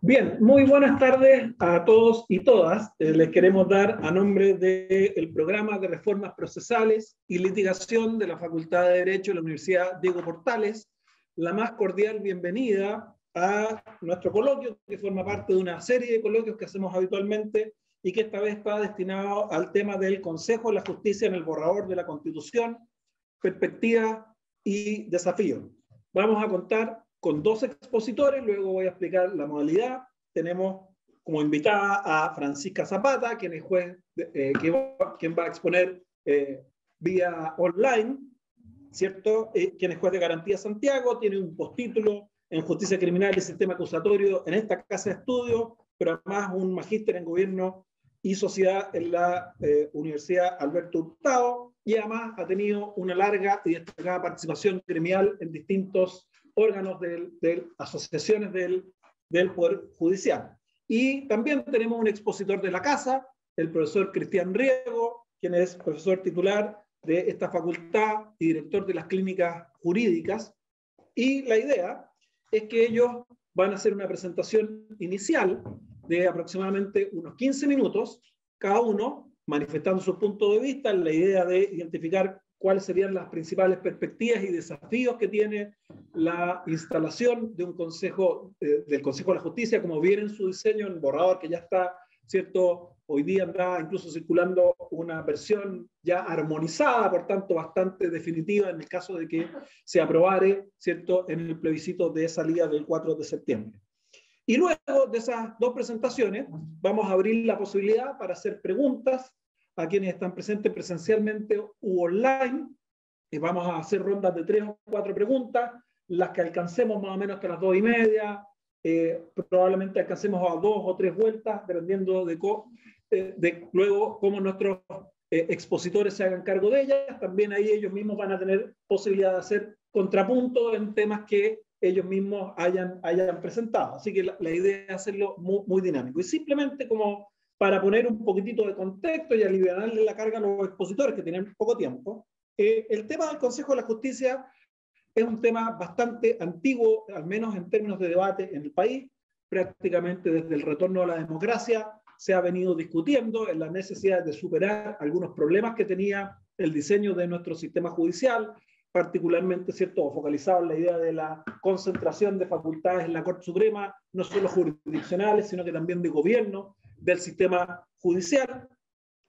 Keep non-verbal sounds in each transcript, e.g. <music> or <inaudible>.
Bien, muy buenas tardes a todos y todas. Eh, les queremos dar a nombre del programa de reformas procesales y litigación de la Facultad de Derecho de la Universidad Diego Portales la más cordial bienvenida a nuestro coloquio, que forma parte de una serie de coloquios que hacemos habitualmente y que esta vez está destinado al tema del Consejo de la Justicia en el borrador de la Constitución, perspectiva y desafío. Vamos a contar con dos expositores, luego voy a explicar la modalidad. Tenemos como invitada a Francisca Zapata, quien es juez, eh, quien va a exponer eh, vía online, ¿cierto? Eh, quien es juez de garantía Santiago, tiene un postítulo en justicia criminal y sistema acusatorio en esta casa de estudio, pero además un magíster en gobierno y sociedad en la Universidad Alberto Hurtado, y además ha tenido una larga y destacada participación criminal en distintos órganos de asociaciones del, del Poder Judicial. Y también tenemos un expositor de la casa, el profesor Cristian Riego, quien es profesor titular de esta facultad y director de las clínicas jurídicas. Y la idea es que ellos van a hacer una presentación inicial de aproximadamente unos 15 minutos, cada uno manifestando su punto de vista, la idea de identificar cuáles serían las principales perspectivas y desafíos que tiene la instalación de un consejo, eh, del Consejo de la Justicia, como viene en su diseño, en borrador que ya está, ¿cierto? Hoy día anda incluso circulando una versión ya armonizada, por tanto bastante definitiva en el caso de que se aprobare, ¿cierto?, en el plebiscito de salida del 4 de septiembre. Y luego de esas dos presentaciones, vamos a abrir la posibilidad para hacer preguntas a quienes están presentes presencialmente u online. Y vamos a hacer rondas de tres o cuatro preguntas, las que alcancemos más o menos hasta las dos y media. Eh, probablemente alcancemos a dos o tres vueltas, dependiendo de, eh, de luego cómo nuestros eh, expositores se hagan cargo de ellas. También ahí ellos mismos van a tener posibilidad de hacer contrapunto en temas que ellos mismos hayan, hayan presentado. Así que la, la idea es hacerlo muy, muy dinámico. Y simplemente como para poner un poquitito de contexto y aliviarle la carga a los expositores que tienen poco tiempo. Eh, el tema del Consejo de la Justicia es un tema bastante antiguo, al menos en términos de debate en el país. Prácticamente desde el retorno a la democracia se ha venido discutiendo en la necesidad de superar algunos problemas que tenía el diseño de nuestro sistema judicial, particularmente cierto focalizado en la idea de la concentración de facultades en la Corte Suprema, no solo jurisdiccionales, sino que también de gobierno, del sistema judicial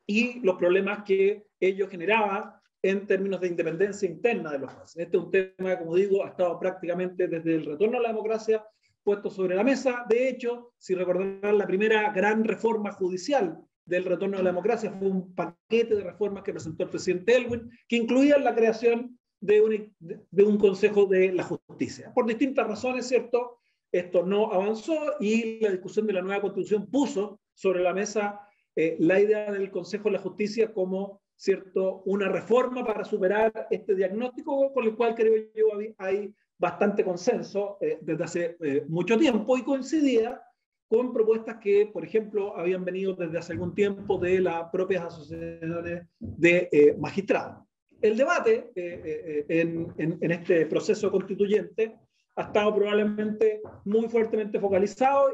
y los problemas que ello generaba en términos de independencia interna de los jueces. Este es un tema, como digo, ha estado prácticamente desde el retorno a la democracia puesto sobre la mesa. De hecho, si recordarán, la primera gran reforma judicial del retorno a la democracia fue un paquete de reformas que presentó el presidente Elwin, que incluían la creación de un, de un Consejo de la Justicia. Por distintas razones, ¿cierto? Esto no avanzó y la discusión de la nueva constitución puso sobre la mesa eh, la idea del Consejo de la Justicia como cierto una reforma para superar este diagnóstico con el cual creo yo hay bastante consenso eh, desde hace eh, mucho tiempo y coincidía con propuestas que, por ejemplo, habían venido desde hace algún tiempo de las propias asociaciones de magistrados. El debate en, este proceso constituyente ha estado probablemente muy fuertemente focalizado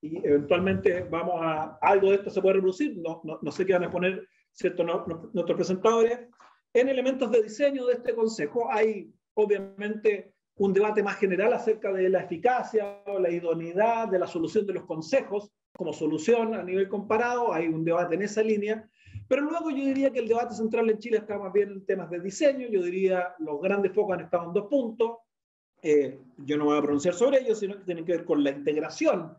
y, eventualmente vamos a, algo de esto se puede reproducir, no, no, no sé qué van a poner ¿cierto? nuestros presentadores. En elementos de diseño de este consejo hay obviamente un debate más general acerca de la eficacia o la idoneidad de la solución de los consejos como solución a nivel comparado, hay un debate en esa línea, pero luego yo diría que el debate central en Chile está más bien en temas de diseño, yo diría los grandes focos han estado en dos puntos, eh, yo no voy a pronunciar sobre ellos, sino que tienen que ver con la integración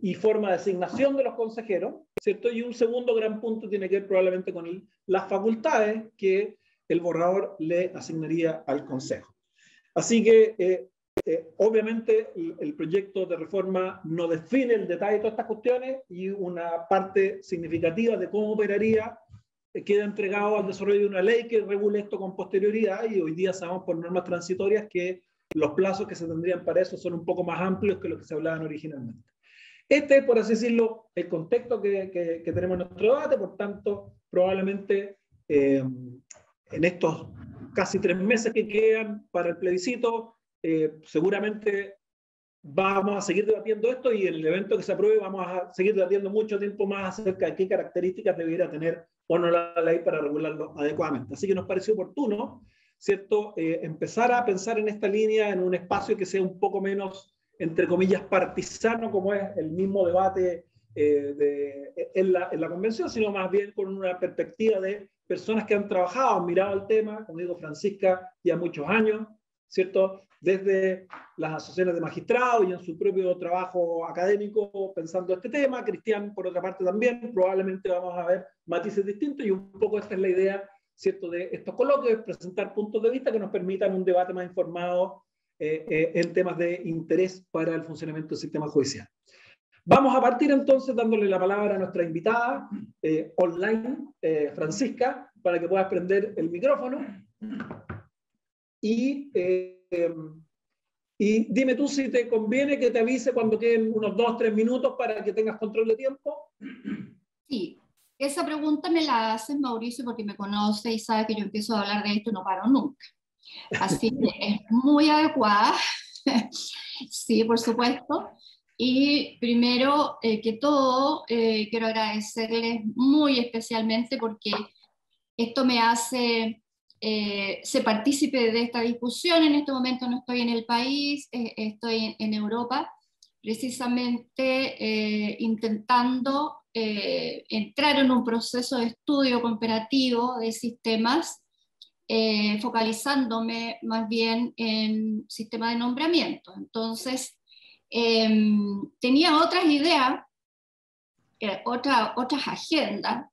y forma de asignación de los consejeros, ¿cierto? Y un segundo gran punto tiene que ver probablemente con las facultades que el borrador le asignaría al consejo. Así que, eh, eh, obviamente, el, el, proyecto de reforma no define el detalle de todas estas cuestiones y una parte significativa de cómo operaría queda entregado al desarrollo de una ley que regule esto con posterioridad y hoy día sabemos por normas transitorias que los plazos que se tendrían para eso son un poco más amplios que los que se hablaban originalmente. Este es, por así decirlo, el contexto que, tenemos en nuestro debate, por tanto, probablemente eh, en estos casi tres meses que quedan para el plebiscito, eh, seguramente vamos a seguir debatiendo esto y en el evento que se apruebe vamos a seguir debatiendo mucho tiempo más acerca de qué características debiera tener o no la ley para regularlo adecuadamente. Así que nos pareció oportuno, ¿cierto?, eh, empezar a pensar en esta línea en un espacio que sea un poco menos, entre comillas, partisano, como es el mismo debate eh, de, en, la, en, la, convención, sino más bien con una perspectiva de personas que han trabajado, han mirado el tema, como digo Francisca, ya muchos años, ¿cierto? Desde las asociaciones de magistrados y en su propio trabajo académico pensando este tema. Cristian, por otra parte, también. Probablemente vamos a ver matices distintos y un poco esta es la idea, ¿cierto? De estos coloquios, presentar puntos de vista que nos permitan un debate más informado eh, eh, en temas de interés para el funcionamiento del sistema judicial. Vamos a partir entonces dándole la palabra a nuestra invitada eh, online, Francisca, para que puedas prender el micrófono. Y, eh, y dime tú si te conviene que te avise cuando queden unos dos, tres minutos para que tengas control de tiempo. Sí, esa pregunta me la hace Mauricio porque me conoce y sabe que yo empiezo a hablar de esto y no paro nunca. Así que es muy adecuada. <laughs> sí, por supuesto. Y primero eh, que todo, eh, quiero agradecerles muy especialmente porque esto me hace eh, se participe de esta discusión. En este momento no estoy en el país, eh, estoy en, Europa, precisamente eh, en un proceso de estudio comparativo de sistemas, focalizándome más bien en sistema de nombramiento. Entonces, em, tenía otras ideas, otra, otras agendas.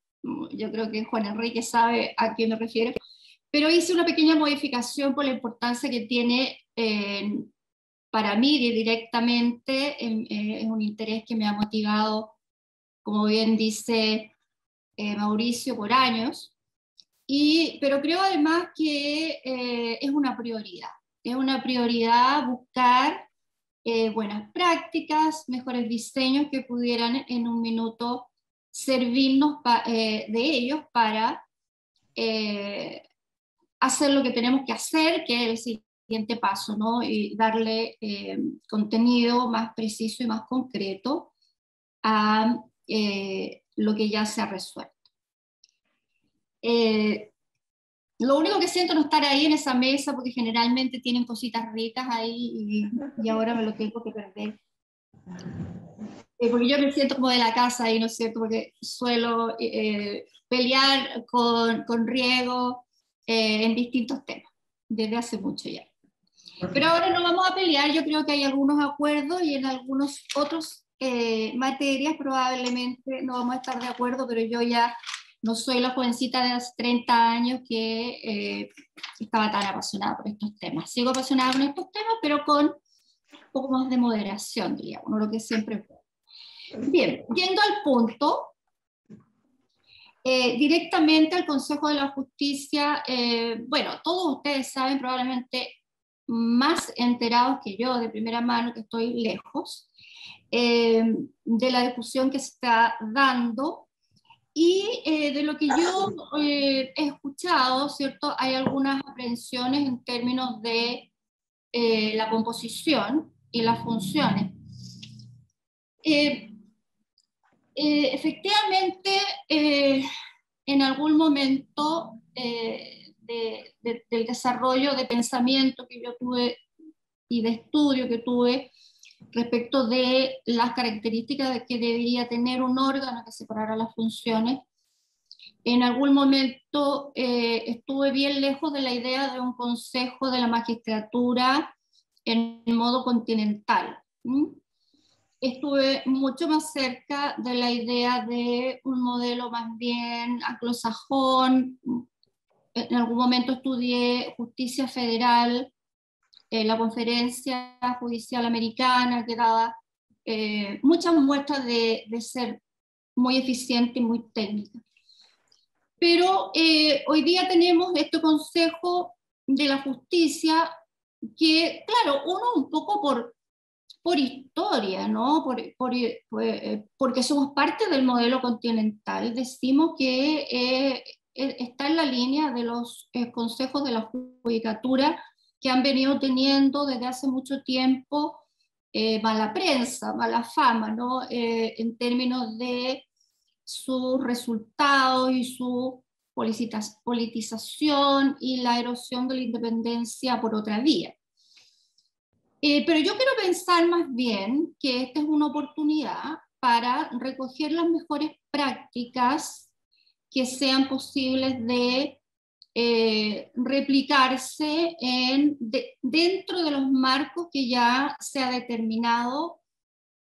Yo creo que Juan Enrique sabe a qué me refiero pero hice una pequeña modificación por la importancia que tiene eh, para mí directamente, eh, es un interés que me ha motivado, como bien dice eh, Mauricio, por años, y, pero creo además que es una prioridad, es una prioridad buscar buenas prácticas, mejores diseños que pudieran en un minuto servirnos de ellos para hacer lo que tenemos que hacer, que es el siguiente paso, ¿no? Y darle eh, contenido más preciso y más concreto a eh, lo que ya se ha resuelto. Eh, lo único que siento no estar ahí en esa mesa, porque generalmente tienen cositas ricas ahí y, y ahora me lo tengo que perder. porque yo me siento como de la casa ahí, ¿no es cierto? Porque suelo pelear con, con Riego, eh, en distintos temas, desde hace mucho ya. Pero ahora no vamos a pelear, yo creo que hay algunos acuerdos y en algunos otros eh, materias probablemente no vamos a estar de acuerdo, pero yo ya no soy la jovencita de hace 30 años que eh, estaba tan apasionada por estos temas. Sigo apasionada con estos temas, pero con un poco más de moderación, diría uno, lo que siempre fue. Bien, yendo al punto, eh, directamente al Consejo de la Justicia, eh, bueno, todos ustedes saben probablemente más enterados que yo de primera mano, que estoy lejos, eh, de la discusión que se está dando y de lo que yo he escuchado, ¿cierto? Hay algunas aprensiones en términos de la composición y las funciones. Eh, efectivamente, eh, en algún momento eh, del desarrollo de pensamiento que yo tuve y de estudio que tuve respecto de las características de que debería tener un órgano que separara las funciones, en algún momento estuve bien lejos de la idea de un consejo de la magistratura en modo continental estuve mucho más cerca de la idea de un modelo más bien anglosajón. En algún momento estudié justicia federal, en la conferencia judicial americana, que daba eh, muchas muestras de, ser muy eficiente y muy técnica. Pero eh, hoy día tenemos este Consejo de la Justicia que, claro, uno un poco por por historia, ¿no? Por, eh, porque somos parte del modelo continental. Decimos que eh, está en la línea de los eh, consejos de la judicatura que han venido teniendo desde hace mucho tiempo eh, mala prensa, mala fama, ¿no? Eh, en términos de sus resultados y su politización y la erosión de la independencia por otra vía. Eh, pero yo quiero pensar más bien que esta es una oportunidad para recoger las mejores prácticas que sean posibles de eh, replicarse en, dentro de los marcos que ya se ha determinado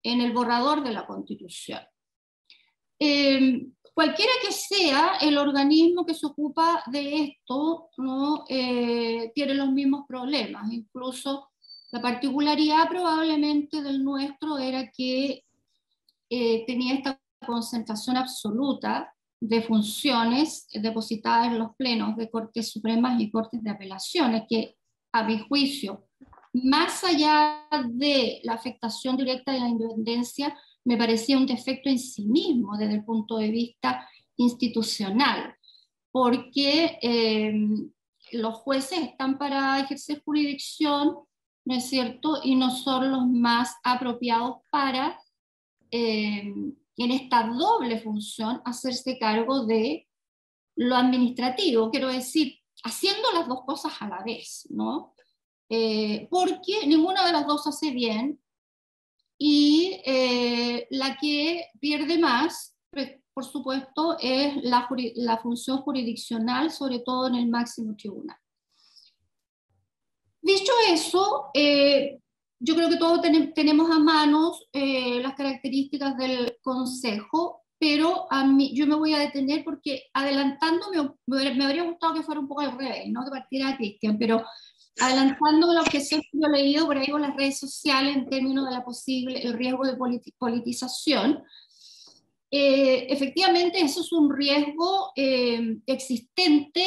en el borrador de la Constitución. Eh, cualquiera que sea el organismo que se ocupa de esto, ¿no? Eh, tiene los mismos problemas. Incluso la particularidad probablemente del nuestro era que tenía esta concentración absoluta de funciones depositadas en los plenos de Cortes Supremas y Cortes de Apelaciones, que a mi juicio, más allá de la afectación directa de la independencia, me parecía un defecto en sí mismo desde el punto de vista institucional, porque eh, los jueces están para ejercer jurisdicción, ¿no es cierto? Y no son los más apropiados para eh, en esta doble función hacerse cargo de lo administrativo, quiero decir, haciendo las dos cosas a la vez, ¿no? Eh, porque ninguna de las dos hace bien y eh, la que pierde más, pues, por supuesto, es la, la función jurisdiccional, sobre todo en el máximo tribunal. Dicho eso, eh, yo creo que todos tenemos a manos eh, las características del Consejo, pero a mí, yo me voy a detener porque adelantándome, me, habría gustado que fuera un poco al revés, no que partiera Cristian, pero adelantando lo que yo he leído por ahí con las redes sociales en términos de la posible, el riesgo de politización, eh, efectivamente eso es un riesgo eh, existente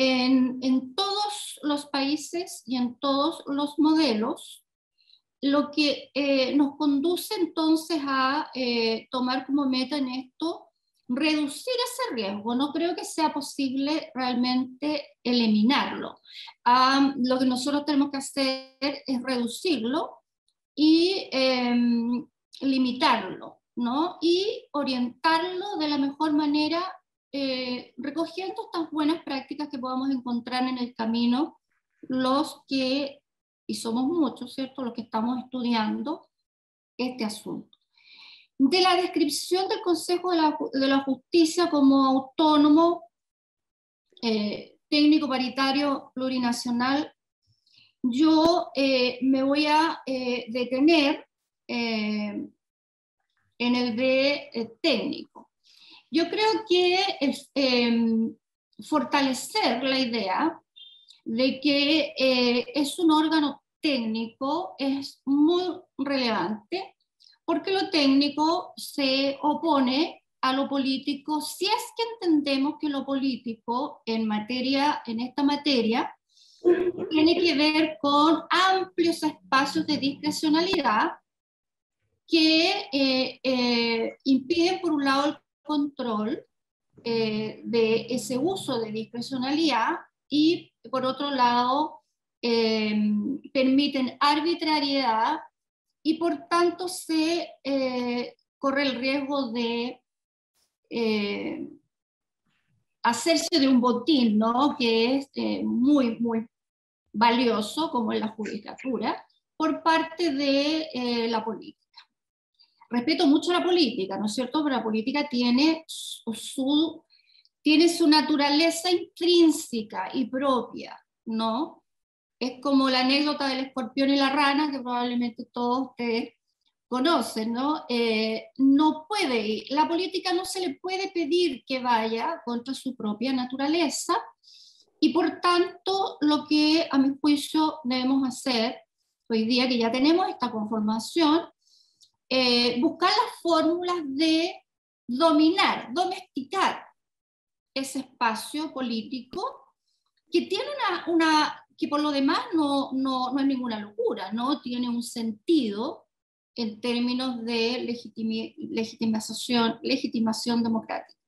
en, todos los países y en todos los modelos, lo que eh, nos conduce entonces a eh, tomar como meta en esto reducir ese riesgo. No creo que sea posible realmente eliminarlo. lo que nosotros tenemos que hacer es reducirlo y em, limitarlo, ¿no? Y orientarlo de la mejor manera eh, recogiendo estas buenas prácticas que podamos encontrar en el camino, los que, y somos muchos, ¿cierto?, los que estamos estudiando este asunto. De la descripción del Consejo de la, Justicia como autónomo, eh, técnico paritario plurinacional, yo eh, me voy a detener en el de técnico. Yo creo que em, fortalecer la idea de que eh, es un órgano técnico es muy relevante porque lo técnico se opone a lo político si es que entendemos que lo político en materia en esta materia tiene que ver con amplios espacios de discrecionalidad que eh, eh, impiden por un lado el control eh, de ese uso de discrecionalidad y, por otro lado, em, permiten arbitrariedad y, por tanto, se eh, corre el riesgo de eh, hacerse de un botín, ¿no? que es muy, muy valioso, como en la judicatura, por parte de la política respeto mucho la política, ¿no es cierto? Pero la política tiene su, tiene su naturaleza intrínseca y propia, ¿no? Es como la anécdota del escorpión y la rana, que probablemente todos ustedes conocen, ¿no? Eh, no puede, la política no se le puede pedir que vaya contra su propia naturaleza y por tanto lo que a mi juicio debemos hacer hoy día que ya tenemos esta conformación eh, buscar las fórmulas de dominar, domesticar ese espacio político que tiene una, una que por lo demás no, no, no, es ninguna locura, ¿no? Tiene un sentido en términos de legitimación, legitimación democrática.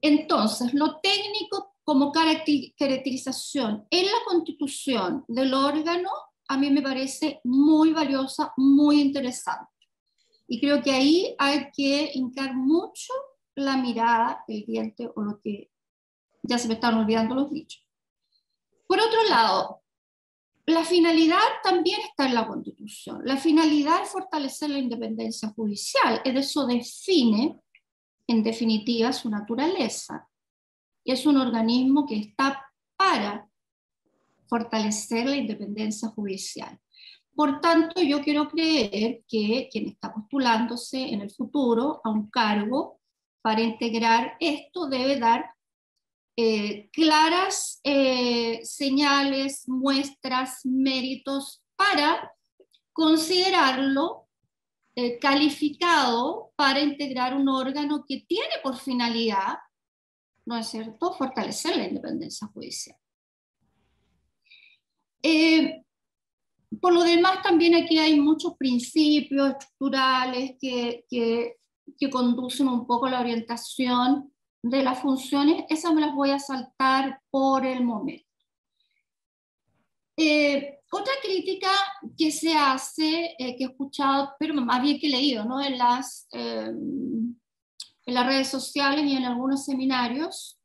Entonces, lo técnico como caracterización en la constitución del órgano a mí me parece muy valiosa, muy interesante. Y creo que ahí hay que hincar mucho la mirada, el diente o lo que ya se me están olvidando los dichos. Por otro lado, la finalidad también está en la Constitución. La finalidad es fortalecer la independencia judicial. Eso define, en definitiva, su naturaleza. Y es un organismo que está para fortalecer la independencia judicial. Por tanto, yo quiero creer que quien está postulándose en el futuro a un cargo para integrar esto debe dar eh, claras eh, señales, muestras, méritos para considerarlo eh, calificado para integrar un órgano que tiene por finalidad, ¿no es cierto?, fortalecer la independencia judicial. Por lo demás, también aquí hay muchos principios estructurales que, que, que conducen un poco la orientación de las funciones, esas me las voy a saltar por el momento. Eh, otra crítica que se hace, eh, que he escuchado, pero más bien que he leído ¿no? en, las, eh, en las redes sociales y en algunos seminarios,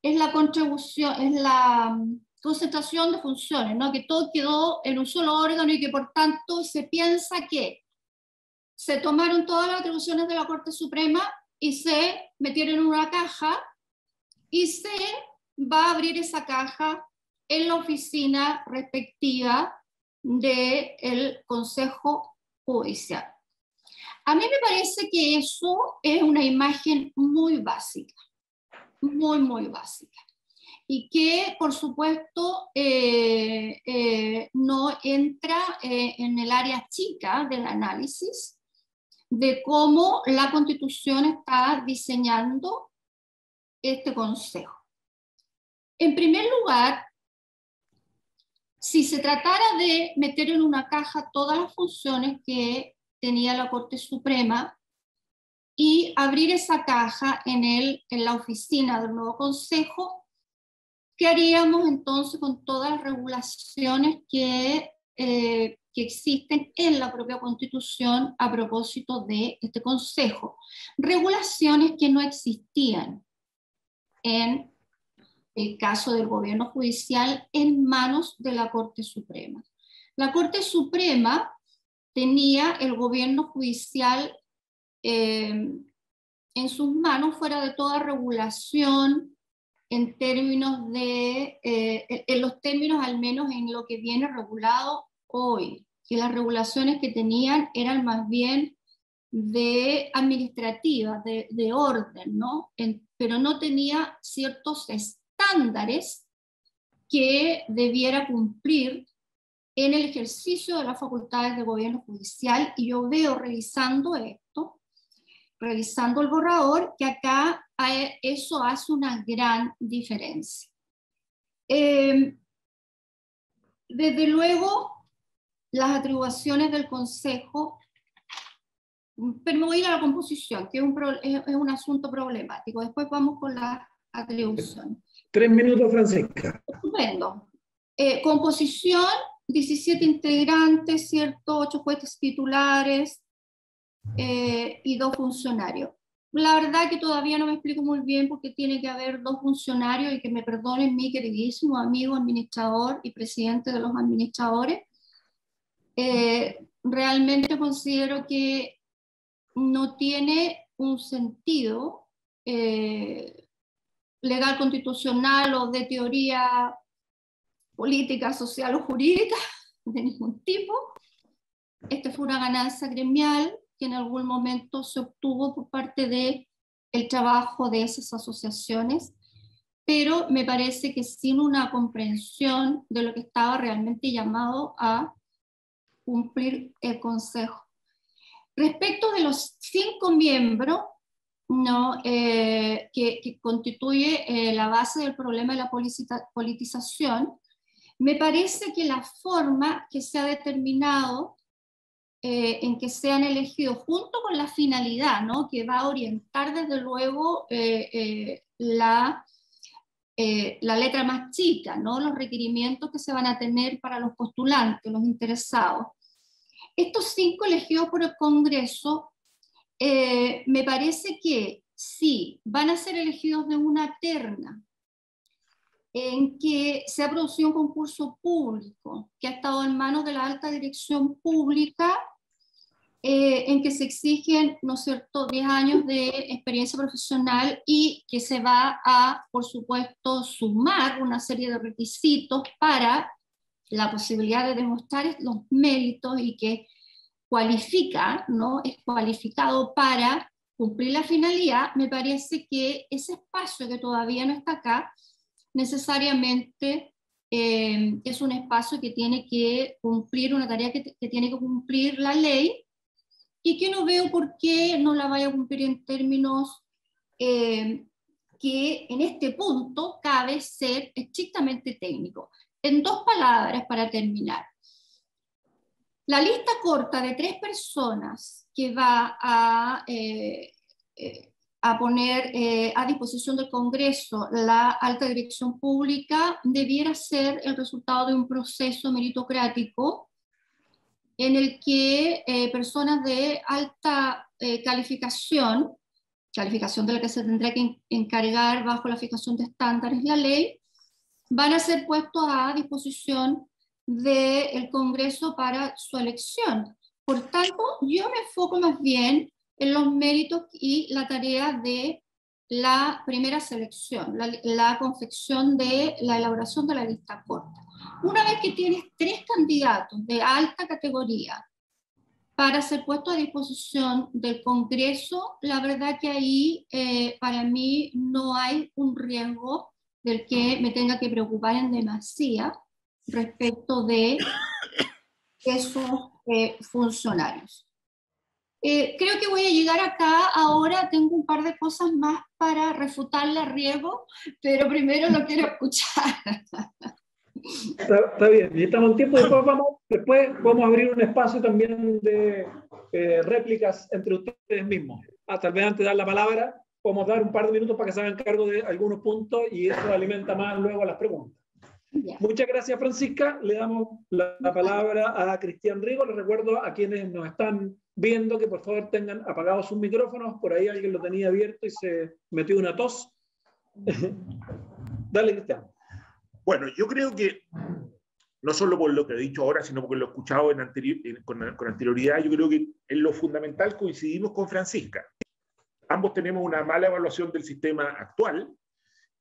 es la contribución, es la concentración de funciones, ¿no? que todo quedó en un solo órgano y que por tanto se piensa que se tomaron todas las atribuciones de la Corte Suprema y se metieron en una caja y se va a abrir esa caja en la oficina respectiva del Consejo Judicial. A mí me parece que eso es una imagen muy básica, muy, muy básica. Y que, por supuesto, eh, eh, no entra eh, en el área chica del análisis, de cómo la constitución está diseñando este consejo. En primer lugar, si se tratara de meter en una caja todas las funciones que tenía la Corte Suprema y abrir esa caja en, el, en la oficina del nuevo Consejo, ¿qué haríamos entonces con todas las regulaciones que eh, que existen en la propia Constitución a propósito de este Consejo. Regulaciones que no existían en el caso del gobierno judicial en manos de la Corte Suprema. La Corte Suprema tenía el gobierno judicial eh, en sus manos fuera de toda regulación en términos de, eh, en los términos al menos en lo que viene regulado hoy que las regulaciones que tenían eran más bien de administrativas, de, orden, ¿no? pero no tenía ciertos estándares que debiera cumplir en el ejercicio de las facultades de gobierno judicial y yo veo revisando esto, revisando el borrador, que acá eso hace una gran diferencia. Eh, desde luego, las atribuciones del Consejo, pero me voy a ir a la composición, que es un, es, un asunto problemático. Después vamos con la atribución. Tres minutos, Francisca. Estupendo. Eh, composición, 17 integrantes, ¿cierto? 8 jueces titulares eh, y dos funcionarios. La verdad que todavía no me explico muy bien porque tiene que haber dos funcionarios y que me perdonen mi queridísimo amigo administrador y presidente de los administradores, eh, realmente considero que no tiene un sentido eh, legal constitucional o de teoría política, social o jurídica <laughs> de ningún tipo. Esta fue una ganancia gremial que en algún momento se obtuvo por parte de el trabajo de esas asociaciones, pero me parece que sin una comprensión de lo que estaba realmente llamado a cumplir el Consejo. Respecto de los cinco miembros ¿no? Eh, que, constituye eh, la base del problema de la politización, me parece que la forma que se ha determinado eh, en que sean elegidos junto con la finalidad, ¿no? que va a orientar desde luego la eh, la letra más chica, ¿no? los requerimientos que se van a tener para los postulantes, los interesados. Estos cinco elegidos por el Congreso, eh, me parece que sí, van a ser elegidos de una terna en que se ha producido un concurso público que ha estado en manos de la alta dirección pública, eh, en que se exigen, ¿no es cierto?, 10 años de experiencia profesional y que se va a, por supuesto, sumar una serie de requisitos para la posibilidad de demostrar los méritos y que cualifica, ¿no? Es cualificado para cumplir la finalidad, me parece que ese espacio que todavía no está acá necesariamente eh, es un espacio que tiene que cumplir una tarea que, tiene que cumplir la ley y que no veo por qué no la vaya a cumplir en términos eh, que en este punto cabe ser estrictamente técnico. En dos palabras para terminar. La lista corta de tres personas que va a eh, a poner eh, a disposición del Congreso la alta dirección pública debiera ser el resultado de un proceso meritocrático en el que eh, personas de alta eh, calificación, calificación de la que se tendrá que encargar bajo la fijación de estándares la ley, van a ser puestos a disposición del Congreso para su elección. Por tanto, yo me enfoco más bien en los méritos y la tarea de la primera selección, la, confección de la elaboración de la lista corta. Una vez que tienes tres candidatos de alta categoría para ser puestos a disposición del Congreso, la verdad que ahí eh, para mí no hay un riesgo del que me tenga que preocupar en demasía respecto de <coughs> esos eh, funcionarios. Eh, creo que voy a llegar acá. Ahora tengo un par de cosas más para refutarle a Riego, pero primero lo quiero escuchar. Está, bien, y estamos en tiempo. Después vamos, después vamos a abrir un espacio también de eh, réplicas entre ustedes mismos. Ah, tal vez antes de dar la palabra, podemos dar un par de minutos para que se hagan cargo de algunos puntos y eso alimenta más luego las preguntas. Muchas gracias, Francisca. Le damos la, la palabra a Cristian Rigo. Les recuerdo a quienes nos están viendo que por favor tengan apagados sus micrófonos. Por ahí alguien lo tenía abierto y se metió una tos. <laughs> Dale, Cristian. Bueno, yo creo que no solo por lo que he dicho ahora, sino porque lo he escuchado en con, anterioridad, yo creo que en lo fundamental coincidimos con Francisca. Ambos tenemos una mala evaluación del sistema actual,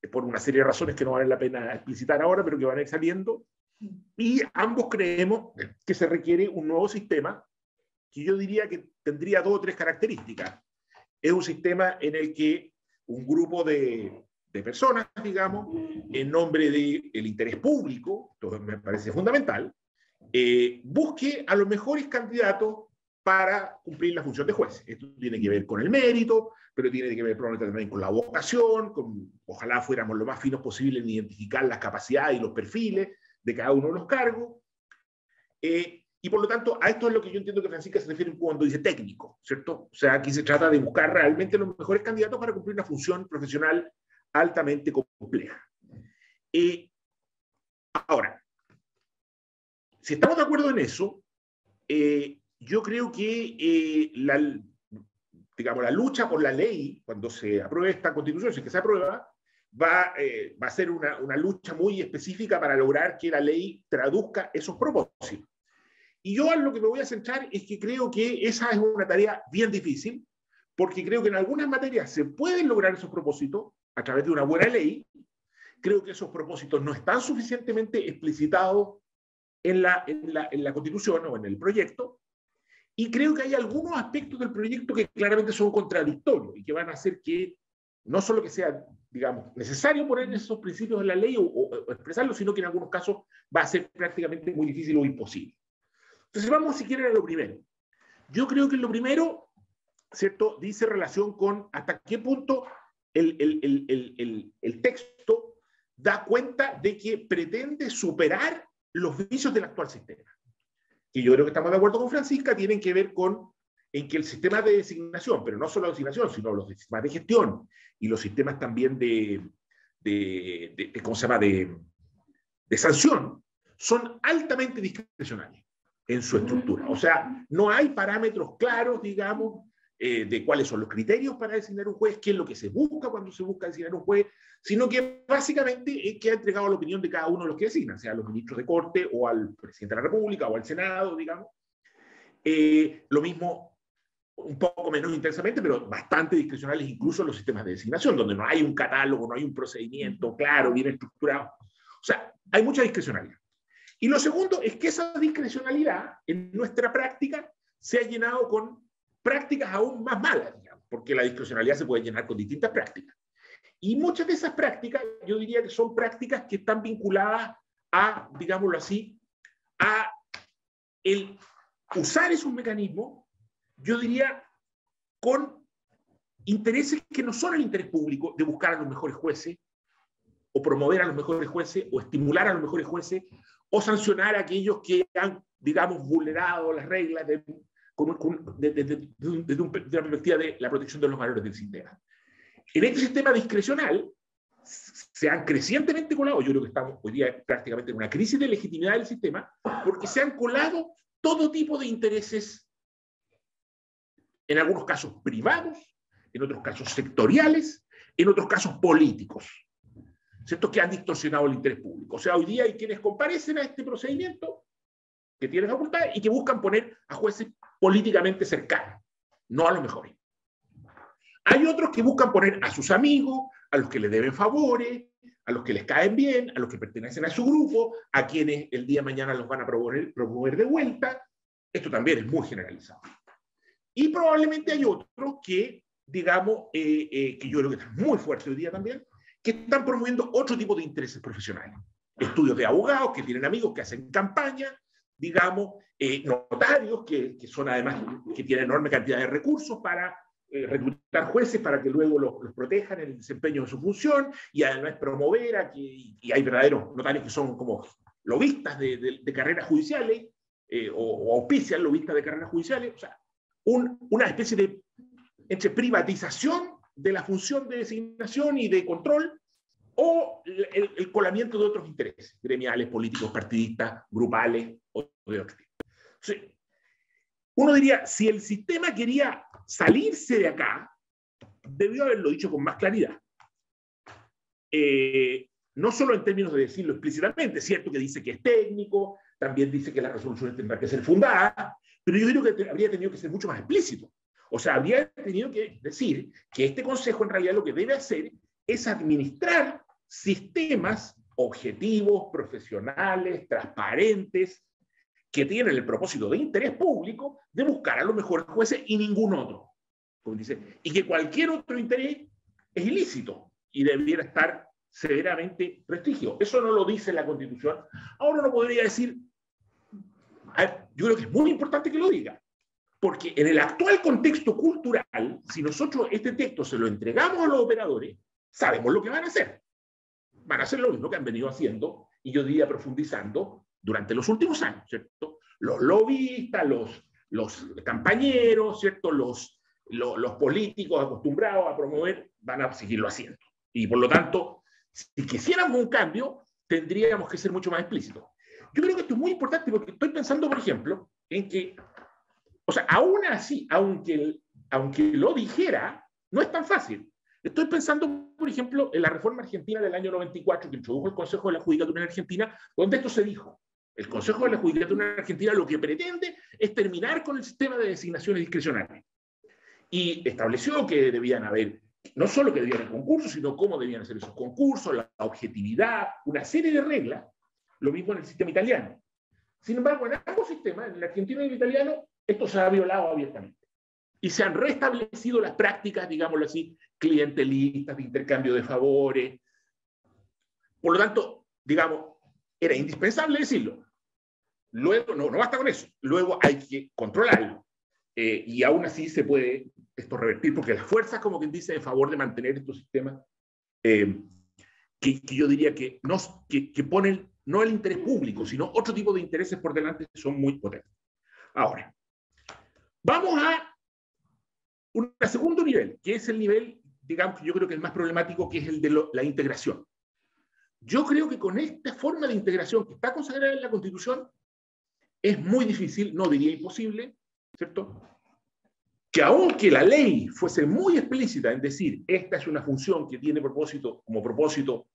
eh, por una serie de razones que no vale la pena explicitar ahora, pero que van a ir saliendo. Y ambos creemos que se requiere un nuevo sistema yo diría que tendría dos o tres características. Es un sistema en el que un grupo de, de personas, digamos, en nombre del el interés público, esto me parece fundamental, eh, busque a los mejores candidatos para cumplir la función de juez. Esto tiene que ver con el mérito, pero tiene que ver probablemente también con la vocación, con, ojalá fuéramos lo más finos posible en identificar las capacidades y los perfiles de cada uno de los cargos. Eh, y por lo tanto, a esto es lo que yo entiendo que Francisca se refiere cuando dice técnico, ¿cierto? O sea, aquí se trata de buscar realmente los mejores candidatos para cumplir una función profesional altamente compleja. Eh, ahora, si estamos de acuerdo en eso, eh, yo creo que eh, la, digamos, la lucha por la ley, cuando se apruebe esta constitución, si es que se aprueba, va, va a ser una, una lucha muy específica para lograr que la ley traduzca esos propósitos. Y yo a lo que me voy a centrar es que creo que esa es una tarea bien difícil, porque creo que en algunas materias se pueden lograr esos propósitos a través de una buena ley. Creo que esos propósitos no están suficientemente explicitados en la, en la, en la Constitución o en el proyecto. Y creo que hay algunos aspectos del proyecto que claramente son contradictorios y que van a hacer que no solo que sea, digamos, necesario poner esos principios en la ley o, o expresarlos, sino que en algunos casos va a ser prácticamente muy difícil o imposible. Entonces vamos si quieren a lo primero. Yo creo que lo primero, ¿cierto? Dice relación con hasta qué punto el, texto da cuenta de que pretende superar los vicios del actual sistema. Que yo creo que estamos de acuerdo con Francisca, tienen que ver con en que el sistema de designación, pero no solo de designación, sino los sistemas de gestión y los sistemas también de, de, ¿cómo se llama?, de, de sanción, son altamente discrecionales en su estructura. O sea, no hay parámetros claros, digamos, eh, de cuáles son los criterios para designar un juez, qué es lo que se busca cuando se busca designar un juez, sino que básicamente es que ha entregado la opinión de cada uno de los que designan, sea los ministros de corte o al presidente de la República o al Senado, digamos. Eh, lo mismo, un poco menos intensamente, pero bastante discrecionales incluso en los sistemas de designación, donde no hay un catálogo, no hay un procedimiento claro, bien estructurado. O sea, hay mucha discrecionalidad. Y lo segundo es que esa discrecionalidad en nuestra práctica se ha llenado con prácticas aún más malas, digamos, porque la discrecionalidad se puede llenar con distintas prácticas. Y muchas de esas prácticas, yo diría que son prácticas que están vinculadas a, digámoslo así, a el usar esos mecanismos, yo diría, con intereses que no son el interés público de buscar a los mejores jueces, o promover a los mejores jueces, o estimular a los mejores jueces, o sancionar a aquellos que han, digamos, vulnerado las reglas de, desde, una perspectiva de la protección de los valores del sistema. En este sistema discrecional se han crecientemente colado, yo creo que estamos hoy día prácticamente en una crisis de legitimidad del sistema, porque se han colado todo tipo de intereses, en algunos casos privados, en otros casos sectoriales, en otros casos políticos, ¿cierto? que han distorsionado el interés público. O sea, hoy día hay quienes comparecen a este procedimiento que tienen facultad y que buscan poner a jueces políticamente cercanos, no a los mejores. Hay otros que buscan poner a sus amigos, a los que le deben favores, a los que les caen bien, a los que pertenecen a su grupo, a quienes el día de mañana los van a promover, promover de vuelta. Esto también es muy generalizado. Y probablemente hay otros que, digamos, eh, eh, que yo creo que están muy fuertes hoy día también, que están promoviendo otro tipo de intereses profesionales. Estudios de abogados, que tienen amigos que hacen campaña, digamos, eh, notarios que, son además, que tienen enorme cantidad de recursos para eh, reclutar jueces para que luego los, protejan en el desempeño de su función y además promover a que, y hay verdaderos notarios que son como lobistas de, carreras judiciales eh, o, o, auspician lobistas de carreras judiciales, o sea, un, una especie de entre privatización de la función de designación y de control o el, el, colamiento de otros intereses, gremiales, políticos, partidistas, grupales o de otros tipos. uno diría, si el sistema quería salirse de acá, debió haberlo dicho con más claridad. Eh, no solo en términos de decirlo explícitamente, cierto que dice que es técnico, también dice que las resoluciones tendrán que ser fundadas, pero yo creo que habría tenido que ser mucho más explícito. O sea, habría tenido que decir que este consejo en realidad lo que debe hacer es administrar sistemas objetivos, profesionales, transparentes, que tienen el propósito de interés público de buscar a los mejores jueces y ningún otro. Como dice, y que cualquier otro interés es ilícito y debiera estar severamente restringido. Eso no lo dice la Constitución. Ahora no podría decir, yo creo que es muy importante que lo diga, porque en el actual contexto cultural, si nosotros este texto se lo entregamos a los operadores, sabemos lo que van a hacer van a hacer lo mismo que han venido haciendo, y yo diría profundizando, durante los últimos años, ¿cierto? Los lobistas, los, los campañeros, ¿cierto? Los, los, los políticos acostumbrados a promover van a seguirlo haciendo. Y por lo tanto, si quisiéramos un cambio, tendríamos que ser mucho más explícitos. Yo creo que esto es muy importante porque estoy pensando, por ejemplo, en que, o sea, aún así, aunque, aunque lo dijera, no es tan fácil. Estoy pensando, por ejemplo, en la reforma argentina del año 94 que introdujo el Consejo de la Judicatura en Argentina, donde esto se dijo. El Consejo de la Judicatura en Argentina lo que pretende es terminar con el sistema de designaciones discrecionales. Y estableció que debían haber, no solo que debían haber concursos, sino cómo debían ser esos concursos, la objetividad, una serie de reglas. Lo mismo en el sistema italiano. Sin embargo, en ambos sistemas, en el argentino y el italiano, esto se ha violado abiertamente. Y se han restablecido las prácticas, digámoslo así, clientelistas, de intercambio de favores. Por lo tanto, digamos, era indispensable decirlo. Luego, no, no basta con eso. Luego hay que controlarlo. Eh, y aún así se puede esto revertir, porque las fuerzas, como quien dice, en favor de mantener estos sistemas, eh, que, que, yo diría que, no, que, que ponen no el interés público, sino otro tipo de intereses por delante, son muy potentes. Ahora, vamos a un segundo nivel, que es el nivel, digamos, que yo creo que es más problemático, que es el de la integración. Yo creo que con esta forma de integración que está consagrada en la Constitución, es muy difícil, no diría imposible, ¿cierto? Que aunque la ley fuese muy explícita en decir, esta es una función que tiene propósito, como propósito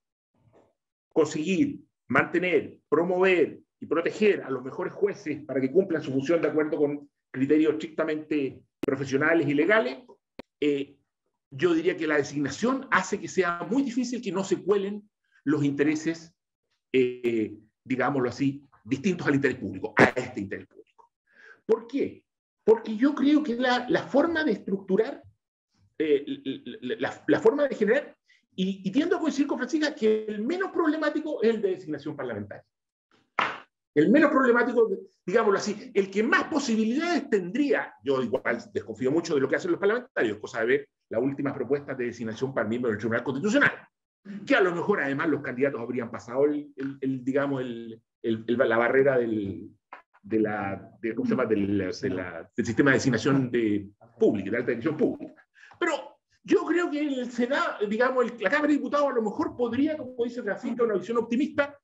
conseguir, mantener, promover y proteger a los mejores jueces para que cumplan su función de acuerdo con criterios estrictamente profesionales y legales, eh, yo diría que la designación hace que sea muy difícil que no se cuelen los intereses, eh, digámoslo así, distintos al interés público, a este interés público. ¿Por qué? Porque yo creo que la, forma de estructurar, eh, la, forma de generar, y, y tiendo a coincidir con Francisca que el menos problemático es el de designación parlamentaria. El menos problemático, digámoslo así, el que más posibilidades tendría, yo igual desconfío mucho de lo que hacen los parlamentarios, cosa de ver las últimas propuestas de designación para miembros del Tribunal Constitucional, que a lo mejor además los candidatos habrían pasado el, el, digamos, el, la barrera del, de la, de, ¿cómo se llama? Del, de la, del sistema de designación de pública, de alta dirección pública. Pero yo creo que el Senado, digamos, la Cámara de Diputados a lo mejor podría, como dice Francisco, una visión optimista,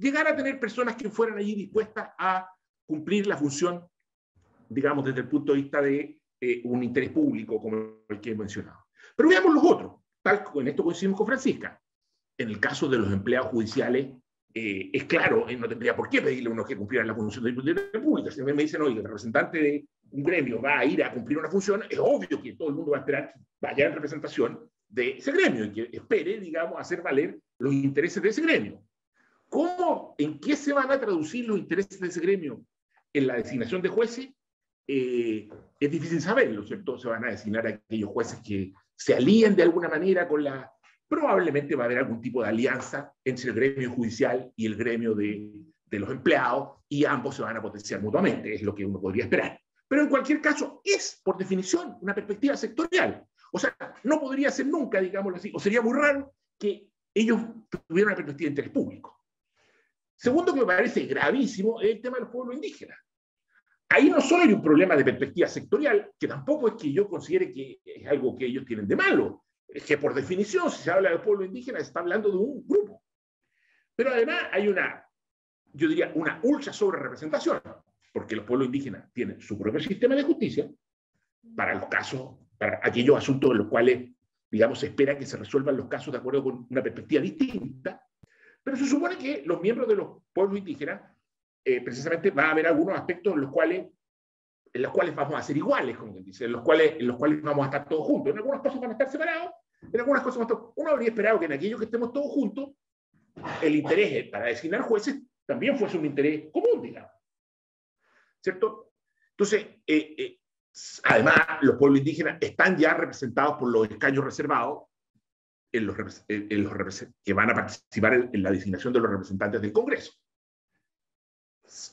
llegar a tener personas que fueran allí dispuestas a cumplir la función, digamos, desde el punto de vista de eh, un interés público, como el que he mencionado. Pero veamos los otros. Tal, en esto coincidimos con Francisca. En el caso de los empleados judiciales, eh, es claro, eh, no tendría por qué pedirle a uno que cumpliera la función de la pública. Si me dicen, oye, el representante de un gremio va a ir a cumplir una función, es obvio que todo el mundo va a esperar que vaya en representación de ese gremio y que espere, digamos, hacer valer los intereses de ese gremio. ¿Cómo, en qué se van a traducir los intereses de ese gremio en la designación de jueces? Eh, es difícil saberlo, ¿cierto? Se van a designar aquellos jueces que se alíen de alguna manera con la probablemente va a haber algún tipo de alianza entre el gremio judicial y el gremio de, de los empleados y ambos se van a potenciar mutuamente, es lo que uno podría esperar. Pero en cualquier caso, es por definición una perspectiva sectorial. O sea, no podría ser nunca, digámoslo así, o sería muy raro que ellos tuvieran una perspectiva de interés público. Segundo, que me parece gravísimo, es el tema de los pueblos indígenas. Ahí no solo hay un problema de perspectiva sectorial, que tampoco es que yo considere que es algo que ellos tienen de malo, es que por definición, si se habla del pueblo indígena, se está hablando de un grupo. Pero además hay una, yo diría, una ultra sobre representación, porque los pueblos indígenas tienen su propio sistema de justicia para los casos, para aquellos asuntos en los cuales, digamos, se espera que se resuelvan los casos de acuerdo con una perspectiva distinta, pero se supone que los miembros de los pueblos indígenas, eh, precisamente, va a haber algunos aspectos en los cuales en los cuales vamos a ser iguales, como dice, en los cuales, en los cuales vamos a estar todos juntos. En algunas cosas van a estar separados, en algunas cosas van a estar... Uno habría esperado que en aquello que estemos todos juntos, el interés para designar jueces también fuese un interés común, digamos. ¿Cierto? Entonces, eh, eh, además, los pueblos indígenas están ya representados por los escaños reservados en los, que van a participar en, la designación de los representantes del Congreso.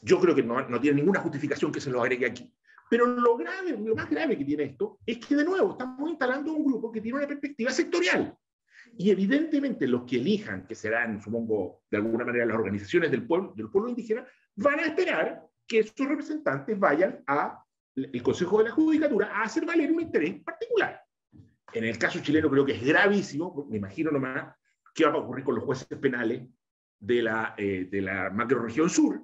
Yo creo que no, no tiene ninguna justificación que se lo agregue aquí. Pero lo grave, lo más grave que tiene esto es que de nuevo estamos instalando un grupo que tiene una perspectiva sectorial. Y evidentemente los que elijan, que serán, supongo, de alguna manera las organizaciones del pueblo, del pueblo indígena, van a esperar que sus representantes vayan al Consejo de la Judicatura a hacer valer un interés particular. En el caso chileno creo que es gravísimo, me imagino nomás qué va a ocurrir con los jueces penales de la, eh, de la macroregión sur,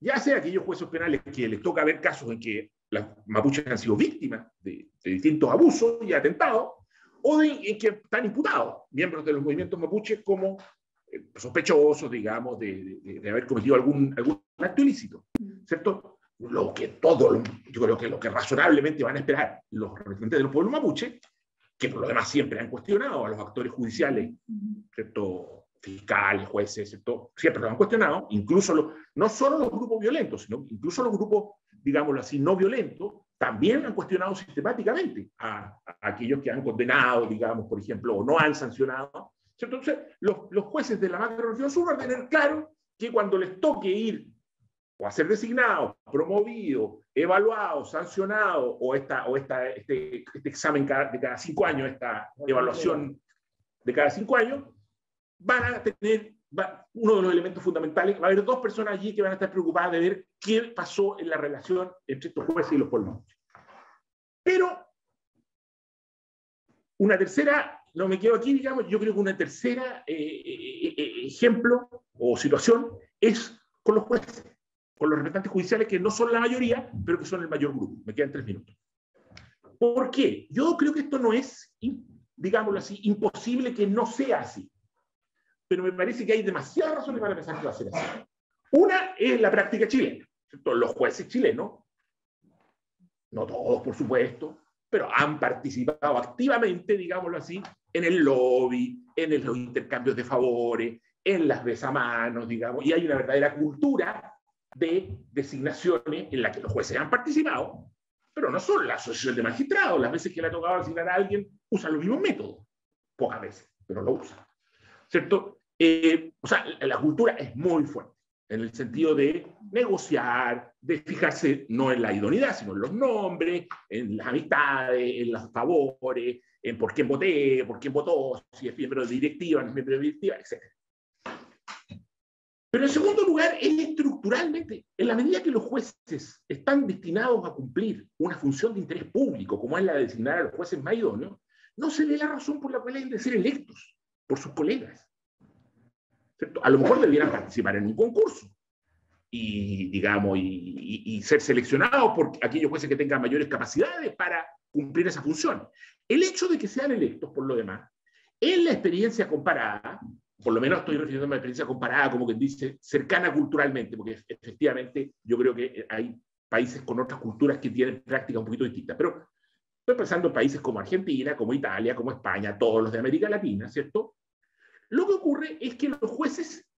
ya sea aquellos jueces penales que les toca ver casos en que las mapuches han sido víctimas de, distintos abusos y atentados, o de que están imputados, miembros de los movimientos mapuches, como eh, sospechosos, digamos, de, de, haber cometido algún, algún acto ilícito, ¿cierto? Lo que todo, yo creo que lo que razonablemente van a esperar los representantes de los pueblos mapuches, que por lo demás siempre han cuestionado a los actores judiciales, ¿cierto? fiscales, jueces, ¿cierto? siempre lo han cuestionado, incluso los, no solo los grupos violentos, sino incluso los grupos digámoslo así, no violento, también han cuestionado sistemáticamente a, aquellos que han condenado, digamos, por ejemplo, o no han sancionado. Entonces, los, los jueces de la macroregión sur van a tener claro que cuando les toque ir o a ser designados, promovidos, evaluados, sancionados, o, esta, o esta, este, este examen de cada cinco años, esta evaluación de cada cinco años, van a tener uno de los elementos fundamentales, va a haber dos personas allí que van a estar preocupadas de ver qué pasó en la relación entre estos jueces y los pueblos. Pero una tercera, no me quedo aquí, digamos, yo creo que una tercera eh, eh, eh, ejemplo o situación es con los jueces, con los representantes judiciales que no son la mayoría, pero que son el mayor grupo. Me quedan tres minutos. ¿Por qué? Yo creo que esto no es, digámoslo así, imposible que no sea así. Pero me parece que hay demasiadas razones para pensar que va a ser así. Una es la práctica chilena. Los jueces chilenos, no todos por supuesto, pero han participado activamente, digámoslo así, en el lobby, en los intercambios de favores, en las besamanos, digamos, y hay una verdadera cultura de designaciones en la que los jueces han participado, pero no solo la asociación de magistrados, las veces que le ha tocado asignar a alguien, usan los mismos métodos, pocas veces, pero lo usan. ¿Cierto? Eh, o sea, la cultura es muy fuerte, en el sentido de negociar, de fijarse no en la idoneidad, sino en los nombres, en las amistades, en los favores, en por quién voté, por quién votó, si es miembro de directiva, no es miembro de directiva, etc. Pero en segundo lugar, es estructuralmente, en la medida que los jueces están destinados a cumplir una función de interés público, como es la de designar a los jueces más idóneos, no se ve la razón por la cual deben de ser electos por sus colegas. A lo mejor debieran participar en un concurso y, digamos, y, ser seleccionados por aquellos jueces que tengan mayores capacidades para cumplir esa función. El hecho de que sean electos, por lo demás, en la experiencia comparada, por lo menos estoy refiriendo a una experiencia comparada, como que dice, cercana culturalmente, porque efectivamente yo creo que hay países con otras culturas que tienen prácticas un poquito distintas, pero estoy pensando en países como Argentina, como Italia, como España, todos los de América Latina, ¿cierto? Lo que ocurre es que los jueces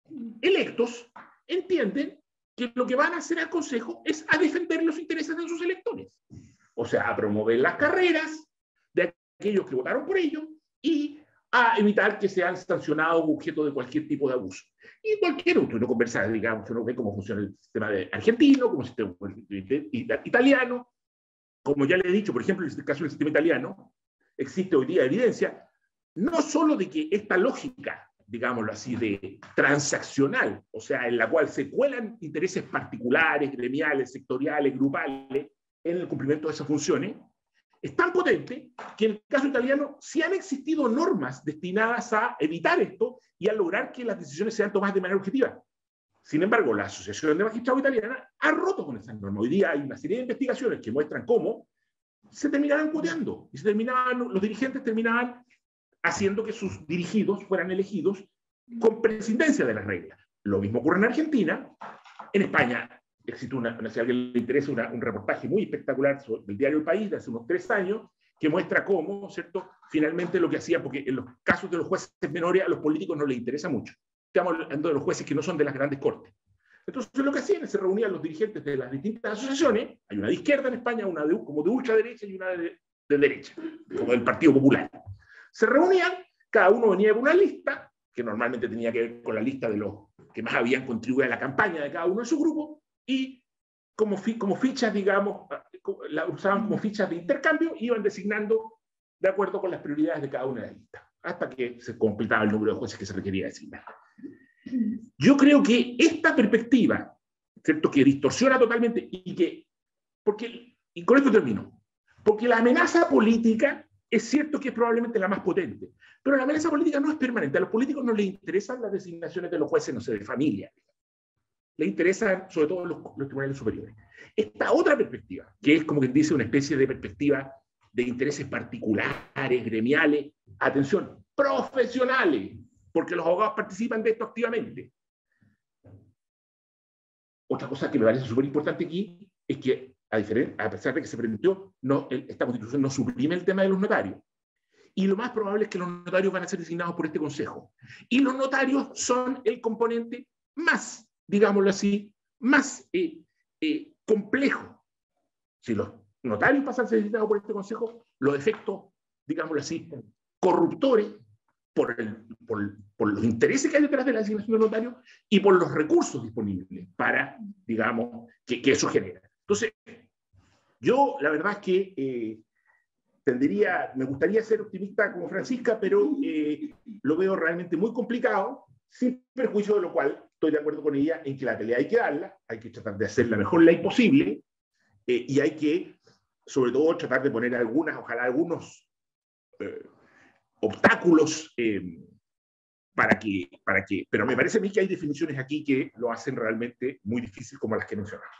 electos entienden que lo que van a hacer al Consejo es a defender los intereses de sus electores, o sea, a promover las carreras de aquellos que votaron por ellos y a evitar que sean sancionados objeto de cualquier tipo de abuso. Y cualquier otro, uno conversa, digamos, uno ve cómo funciona el sistema de argentino, cómo el sistema italiano, como ya le he dicho, por ejemplo, en el caso del sistema italiano, existe hoy día evidencia no solo de que esta lógica, digámoslo así, de transaccional, o sea, en la cual se cuelan intereses particulares, gremiales, sectoriales, grupales, en el cumplimiento de esas funciones, es tan potente que en el caso italiano sí han existido normas destinadas a evitar esto y a lograr que las decisiones sean tomadas de manera objetiva. Sin embargo, la Asociación de Magistrados Italiana ha roto con esas normas. Hoy día hay una serie de investigaciones que muestran cómo se terminaban codeando y los dirigentes terminaban haciendo que sus dirigidos fueran elegidos con presidencia de las reglas. Lo mismo ocurre en Argentina. En España existe una, si a alguien le interesa, un reportaje muy espectacular del diario El País de hace unos tres años, que muestra cómo, ¿cierto? Finalmente lo que hacían, porque en los casos de los jueces menores a los políticos no les interesa mucho. Estamos hablando de los jueces que no son de las grandes cortes. Entonces lo que hacían es se reunían los dirigentes de las distintas asociaciones, hay una de izquierda en España, una de, como de ultraderecha y una de, de derecha, como del Partido Popular. Se reunían, cada uno venía con una lista, que normalmente tenía que ver con la lista de los que más habían contribuido a la campaña de cada uno de su grupo, y como, como fichas, digamos, la usaban como fichas de intercambio iban designando de acuerdo con las prioridades de cada una de las listas, hasta que se completaba el número de jueces que se requería designar. Yo creo que esta perspectiva, ¿cierto? que distorsiona totalmente y que, porque, y con esto termino, porque la amenaza política es cierto que es probablemente la más potente, pero la amenaza política no es permanente. A los políticos no les interesan las designaciones de los jueces, no sé, de familia le interesan sobre todo los, los, tribunales superiores. Esta otra perspectiva, que es como quien dice una especie de perspectiva de intereses particulares, gremiales, atención, profesionales, porque los abogados participan de esto activamente. Otra cosa que me parece súper importante aquí es que, a, a, pesar de que se permitió, no, esta constitución no suprime el tema de los notarios. Y lo más probable es que los notarios van a ser designados por este consejo. Y los notarios son el componente más digámoslo así, más eh, eh, complejo. Si los notarios pasan a ser designados por este Consejo, los efectos, digámoslo así, corruptores por, los intereses que hay detrás de la designación de notarios y por los recursos disponibles para, digamos, que, eso genera. Entonces, yo la verdad es que eh, tendría, me gustaría ser optimista como Francisca, pero lo veo realmente muy complicado, sin perjuicio de lo cual estoy de acuerdo con ella en que la pelea hay que darla, hay que tratar de hacer la mejor ley posible eh, y hay que, sobre todo, tratar de poner algunas, ojalá algunos eh, obstáculos eh, para que, para que, pero me parece a mí que hay definiciones aquí que lo hacen realmente muy difícil como las que mencionaba.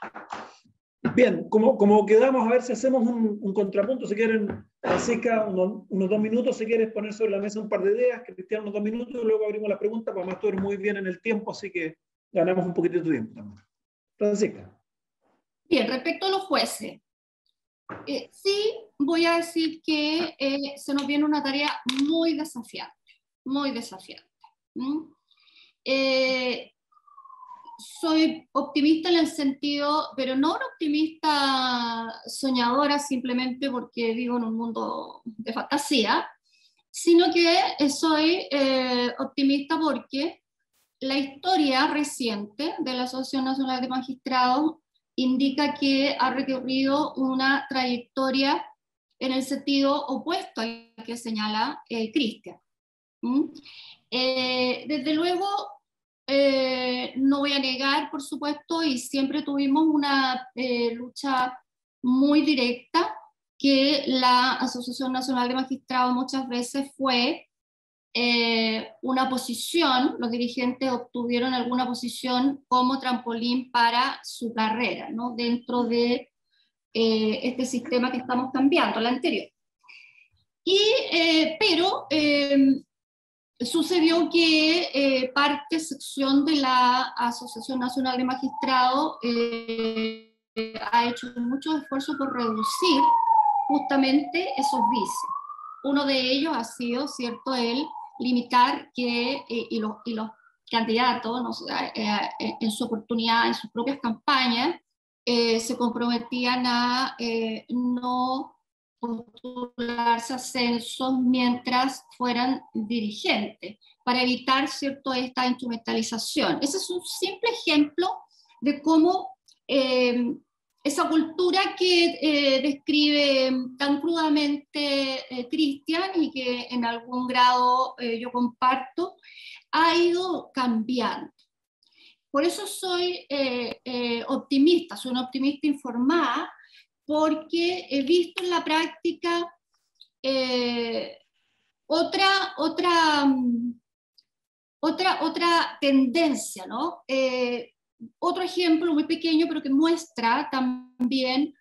Bien, como, como quedamos, a ver si hacemos un, un contrapunto, si quieren, Francisca, unos, dos minutos, si quieres poner sobre la mesa un par de ideas, Cristian unos dos minutos, y luego abrimos la pregunta, porque además tú eres muy bien en el tiempo, así que ganamos un poquito de tiempo también. Francisca. Bien, respecto a los jueces, eh, sí voy a decir que eh, se nos viene una tarea muy desafiante, muy desafiante. Soy optimista en el sentido, pero no una optimista soñadora simplemente porque vivo en un mundo de fantasía, sino que soy eh, optimista porque la historia reciente de la Asociación Nacional de Magistrados indica que ha recorrido una trayectoria en el sentido opuesto al que señala eh, Cristian. Eh, desde luego, eh, no voy a negar, por supuesto, y siempre tuvimos una eh, lucha muy directa, que la Asociación Nacional de Magistrados muchas veces fue una posición, los dirigentes obtuvieron alguna posición como trampolín para su carrera, ¿no? dentro de este sistema que estamos cambiando, el anterior. Y, pero sucedió que eh, parte, sección de la Asociación Nacional de Magistrados eh, ha hecho muchos esfuerzos por reducir justamente esos vicios. Uno de ellos ha sido, ¿cierto?, el limitar que, eh, y, los, y, los, candidatos en su oportunidad, en sus propias campañas, se comprometían a no postularse ascensos mientras fueran dirigentes, para evitar cierto, esta instrumentalización. Ese es un simple ejemplo de cómo eh, esa cultura que eh, describe tan crudamente eh, Cristian y que en algún grado yo comparto, ha ido cambiando. Por eso soy optimista, soy una optimista informada, porque he visto en la práctica eh, otra, otra, otra, otra tendencia, ¿no? Eh, otro ejemplo muy pequeño, pero que muestra también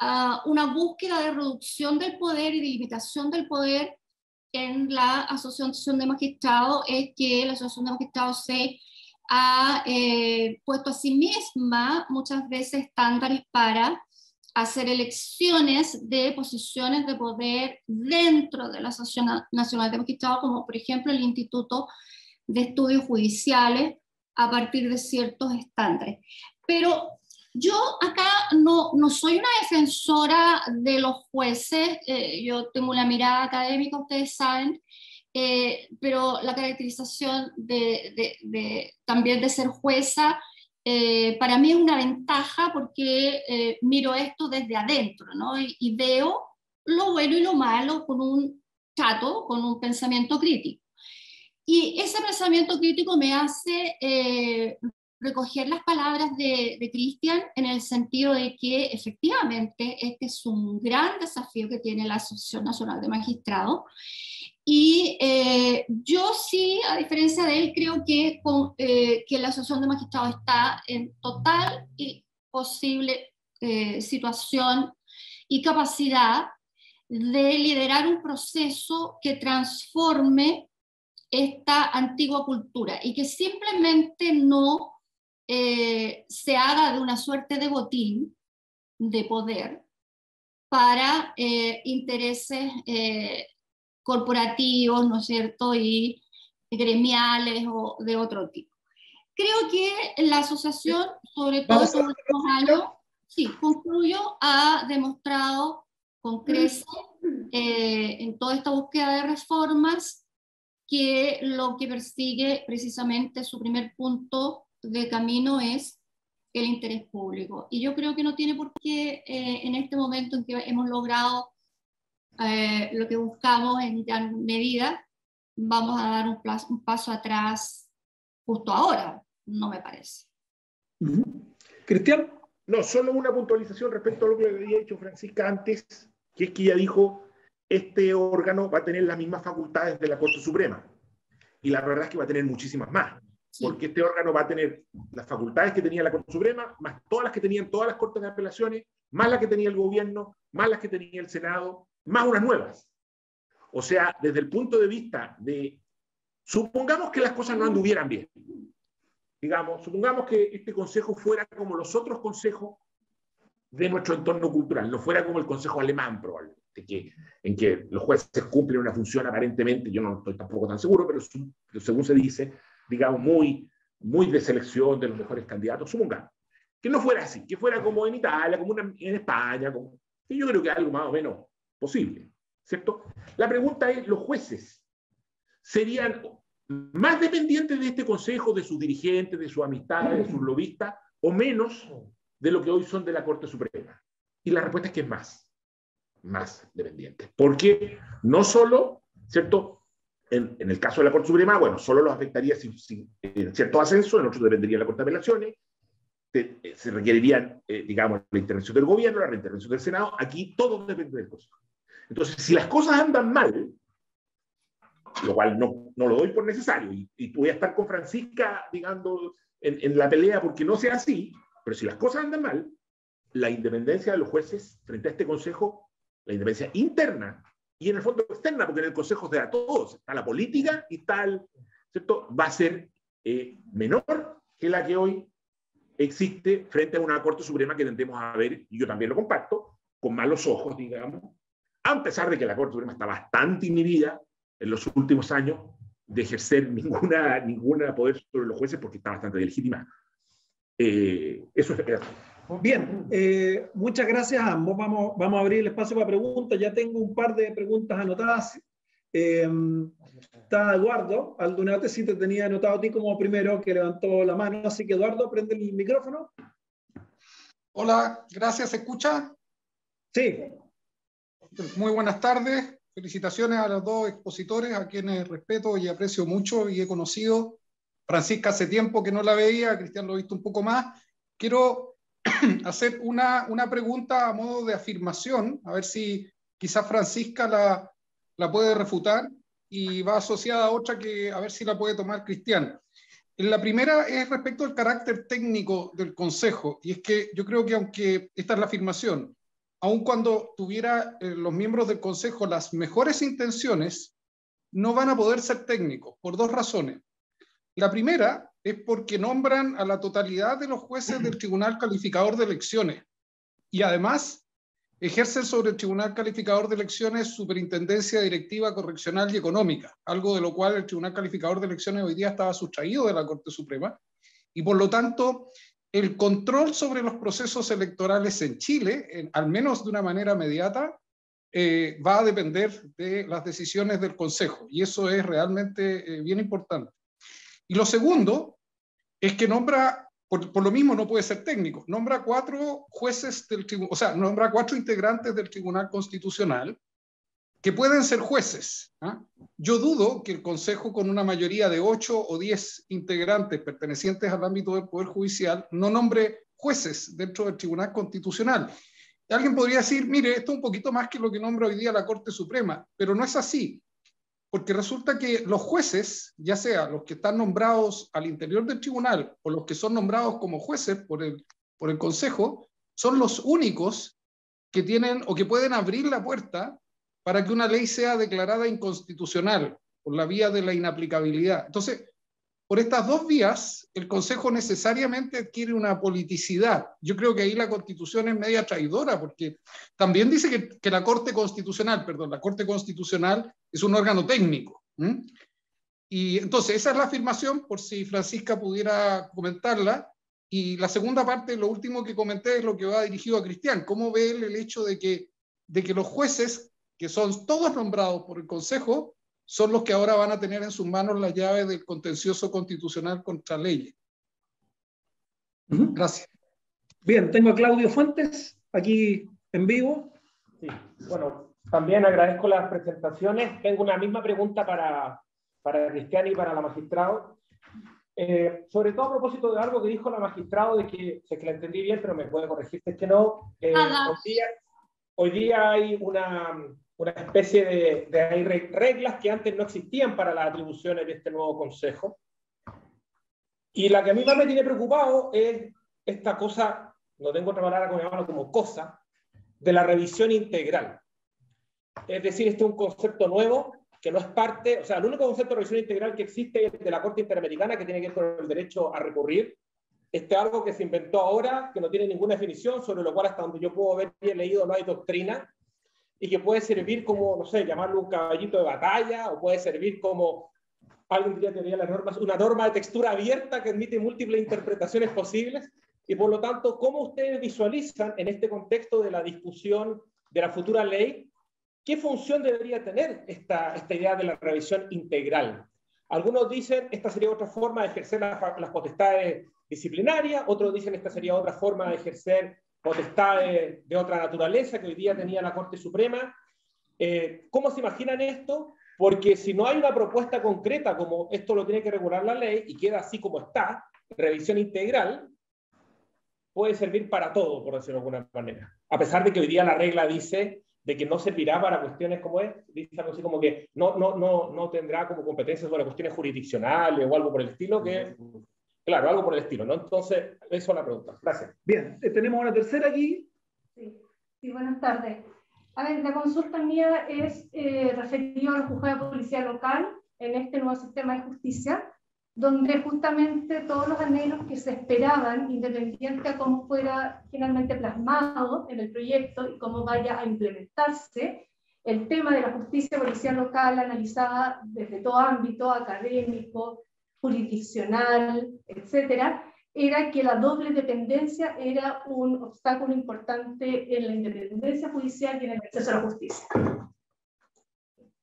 ah, una búsqueda de reducción del poder y de limitación del poder en la Asociación de Magistrados, es que la Asociación de Magistrados se ha eh, puesto a sí misma muchas veces estándares para hacer elecciones de posiciones de poder dentro de la Asociación Nacional de Magistrados, como por ejemplo el Instituto de Estudios Judiciales, a partir de ciertos estándares. Pero yo acá no, no soy una defensora de los jueces, eh, yo tengo una mirada académica, ustedes saben, eh, pero la caracterización de, de, también de ser jueza eh, para mí es una ventaja porque eh, miro esto desde adentro, ¿no? Y, veo lo bueno y lo malo con un chato, con un pensamiento crítico. Y ese pensamiento crítico me hace eh, recoger las palabras de, de Cristian en el sentido de que efectivamente este es un gran desafío que tiene la Asociación Nacional de Magistrados y eh, yo sí, a diferencia de él, creo que, eh, que la Asociación de Magistrados está en total y posible eh, situación y capacidad de liderar un proceso que transforme esta antigua cultura y que simplemente no se haga de una suerte de botín de poder para intereses corporativos, ¿no es cierto?, y gremiales o de otro tipo. Creo que la asociación, sobre todo en los últimos años, sí, concluyo, ha demostrado con creces eh, en toda esta búsqueda de reformas que lo que persigue precisamente su primer punto de camino es el interés público. Y yo creo que no tiene por qué eh, en este momento en que hemos logrado eh, lo que buscamos en gran medida, vamos a dar un, paso atrás justo ahora, no me parece. Cristian. No, solo una puntualización respecto a lo que había dicho Francisca antes, que es que ella dijo, este órgano va a tener las mismas facultades de la Corte Suprema. y la verdad es que va a tener muchísimas más, porque este órgano va a tener las facultades que tenía la Corte Suprema, más todas las que tenían todas las Cortes de Apelaciones, más las que tenía el gobierno, más las que tenía el Senado, más unas nuevas. O sea, desde el punto de vista de, supongamos que las cosas no anduvieran bien, digamos, supongamos que este consejo fuera como los otros consejos de nuestro entorno cultural, no fuera como el consejo alemán probablemente, que, en que los jueces cumplen una función aparentemente, yo no estoy tampoco tan seguro, pero según se dice, digamos, muy, muy de selección de los mejores candidatos, supongamos. Que no fuera así, que fuera como en Italia, como en España, como, que yo creo que algo más o menos posible, ¿cierto? La pregunta es, ¿los jueces serían más dependientes de este consejo, de sus dirigentes, de sus amistades, de sus lobistas, o menos de lo que hoy son de la Corte Suprema? Y la respuesta es que es más, más dependientes. Porque no solo, ¿cierto? En, el caso de la Corte Suprema, bueno, solo los afectaría sin, en cierto ascenso, en otros dependería de la Corte de Apelaciones, eh, se requerirían, eh, digamos, la intervención del gobierno, la reintervención del Senado, aquí todo depende del Consejo. Entonces, si las cosas andan mal, lo cual no, no lo doy por necesario, y, y, voy a estar con Francisca, digamos, en, en, la pelea porque no sea así, pero si las cosas andan mal, la independencia de los jueces frente a este Consejo, la independencia interna y en el fondo externa, porque en el Consejo se da todos, está la política y tal, ¿cierto? Va a ser eh, menor que la que hoy existe frente a una Corte Suprema que tendemos a ver, y yo también lo comparto, con malos ojos, digamos, a pesar de que la Corte Suprema está bastante inhibida en los últimos años de ejercer <laughs> ninguna, ninguna poder sobre los jueces porque está bastante legítima. Eh, eso es Bien, eh, muchas gracias a ambos. Vamos, vamos a abrir el espacio para preguntas. Ya tengo un par de preguntas anotadas. Eh, está Eduardo Aldunate, sí te tenía anotado a ti como primero que levantó la mano. Así que Eduardo, prende el micrófono. Hola, gracias. ¿Se escucha? Sí. Muy buenas tardes. Felicitaciones a los dos expositores, a quienes respeto y aprecio mucho y he conocido. Francisca hace tiempo que no la veía, Cristian lo he visto un poco más. Quiero <clears throat> hacer una, una pregunta a modo de afirmación, a ver si quizás Francisca la, la puede refutar y va asociada a otra que a ver si la puede tomar Cristian. La primera es respecto al carácter técnico del Consejo, y es que yo creo que aunque esta es la afirmación, aun cuando tuviera eh, los miembros del Consejo las mejores intenciones, no van a poder ser técnicos, por dos razones. La primera es porque nombran a la totalidad de los jueces del Tribunal Calificador de Elecciones y además ejercen sobre el Tribunal Calificador de Elecciones superintendencia directiva, correccional y económica, algo de lo cual el Tribunal Calificador de Elecciones hoy día estaba sustraído de la Corte Suprema y por lo tanto el control sobre los procesos electorales en Chile, al menos de una manera inmediata, eh, va a depender de las decisiones del Consejo y eso es realmente eh, bien importante. Y lo segundo es que nombra, por, lo mismo no puede ser técnico, nombra cuatro jueces del tribunal, o sea, nombra cuatro integrantes del Tribunal Constitucional que pueden ser jueces. ¿ah? Yo dudo que el Consejo, con una mayoría de ocho o diez integrantes pertenecientes al ámbito del Poder Judicial, no nombre jueces dentro del Tribunal Constitucional. Alguien podría decir, mire, esto es un poquito más que lo que nombra hoy día la Corte Suprema, pero no es así porque resulta que los jueces, ya sea los que están nombrados al interior del tribunal o los que son nombrados como jueces por el, por el Consejo, son los únicos que tienen o que pueden abrir la puerta para que una ley sea declarada inconstitucional por la vía de la inaplicabilidad. Entonces, por estas dos vías, el Consejo necesariamente adquiere una politicidad. Yo creo que ahí la Constitución es media traidora, porque también dice que, la Corte Constitucional, perdón, la Corte Constitucional es un órgano técnico. Y entonces, esa es la afirmación, por si Francisca pudiera comentarla. Y la segunda parte, lo último que comenté, es lo que va dirigido a Cristian. ¿Cómo ve él el hecho de que, de que los jueces, que son todos nombrados por el Consejo, son los que ahora van a tener en sus manos la llave del contencioso constitucional contra leyes. Gracias. Bien, tengo a Claudio Fuentes aquí en vivo. Sí, bueno, también agradezco las presentaciones. Tengo una misma pregunta para, para Cristian y para la magistrado. Eh, sobre todo a propósito de algo que dijo la magistrado, de que, sé que la entendí bien, pero me puede corregir es que no. Eh, hoy, día, hoy día hay una una especie de, de, reglas que antes no existían para las atribuciones de este nuevo consejo. Y la que a mí más me tiene preocupado es esta cosa, no tengo otra palabra como llamarlo como cosa, de la revisión integral. Es decir, este es un concepto nuevo que no es parte, o sea, el único concepto de revisión integral que existe es de la Corte Interamericana que tiene que ver con el derecho a recurrir. Este es algo que se inventó ahora, que no tiene ninguna definición, sobre lo cual hasta donde yo puedo ver y he leído no hay doctrina, y que puede servir como, no sé, llamarlo un caballito de batalla, o puede servir como, alguien diría teoría las normas, una norma de textura abierta que admite múltiples interpretaciones posibles, y por lo tanto, ¿cómo ustedes visualizan en este contexto de la discusión de la futura ley ¿Qué función debería tener esta, esta idea de la revisión integral? Algunos dicen esta sería otra forma de ejercer las potestades disciplinarias, otros dicen esta sería otra forma de ejercer potestades de otra naturaleza que hoy día tenía la Corte Suprema. Eh, ¿Cómo se imaginan esto? Porque si no hay una propuesta concreta como esto lo tiene que regular la ley y queda así como está, revisión integral, puede servir para todo, por decirlo de alguna manera. A pesar de que hoy día la regla dice de que no servirá para cuestiones como es, dice algo así como que no, no, no, no tendrá como competencias sobre cuestiones jurisdiccionales o algo por el estilo, que, claro, algo por el estilo, ¿no? Entonces, eso es la pregunta. Gracias. Bien, eh, tenemos una tercera aquí. Sí, sí buenas tardes. A ver, la consulta mía es eh, referida al juzgado de policía local en este nuevo sistema de justicia donde justamente todos los anhelos que se esperaban, independiente a cómo fuera finalmente plasmado en el proyecto y cómo vaya a implementarse, el tema de la justicia policial local analizada desde todo ámbito académico, jurisdiccional, etcétera, era que la doble dependencia era un obstáculo importante en la independencia judicial y en el acceso a la justicia.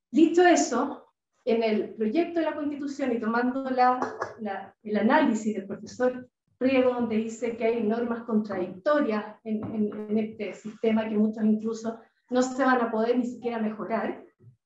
Dicho eso, en el proyecto de la Constitución y tomando el análisis del profesor Riego, donde dice que hay normas contradictorias en, este sistema que muchos incluso no se van a poder ni siquiera mejorar,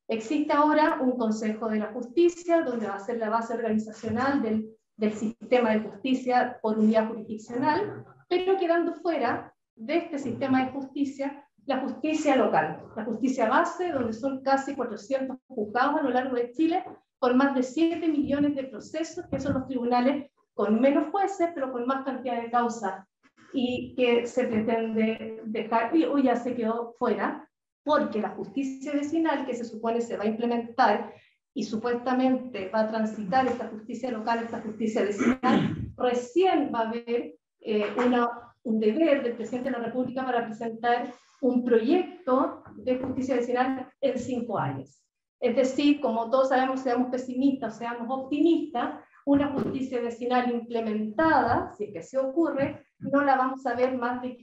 existe ahora un Consejo de la Justicia, donde va a ser la base organizacional del, del sistema de justicia por unidad jurisdiccional, pero quedando fuera de este sistema de justicia la justicia local, la justicia base, donde son casi 400 juzgados a lo largo de Chile, con más de 7 millones de procesos, que son los tribunales con menos jueces, pero con más cantidad de causas, y que se pretende dejar, y hoy ya se quedó fuera, porque la justicia vecinal, que se supone se va a implementar y supuestamente va a transitar esta justicia local, esta justicia vecinal, recién va a haber eh, una, un deber del presidente de la República para presentar un proyecto de justicia vecinal en cinco años. Es decir, como todos sabemos, seamos pesimistas, seamos optimistas, una justicia vecinal implementada, si es que se ocurre, no la vamos a ver más de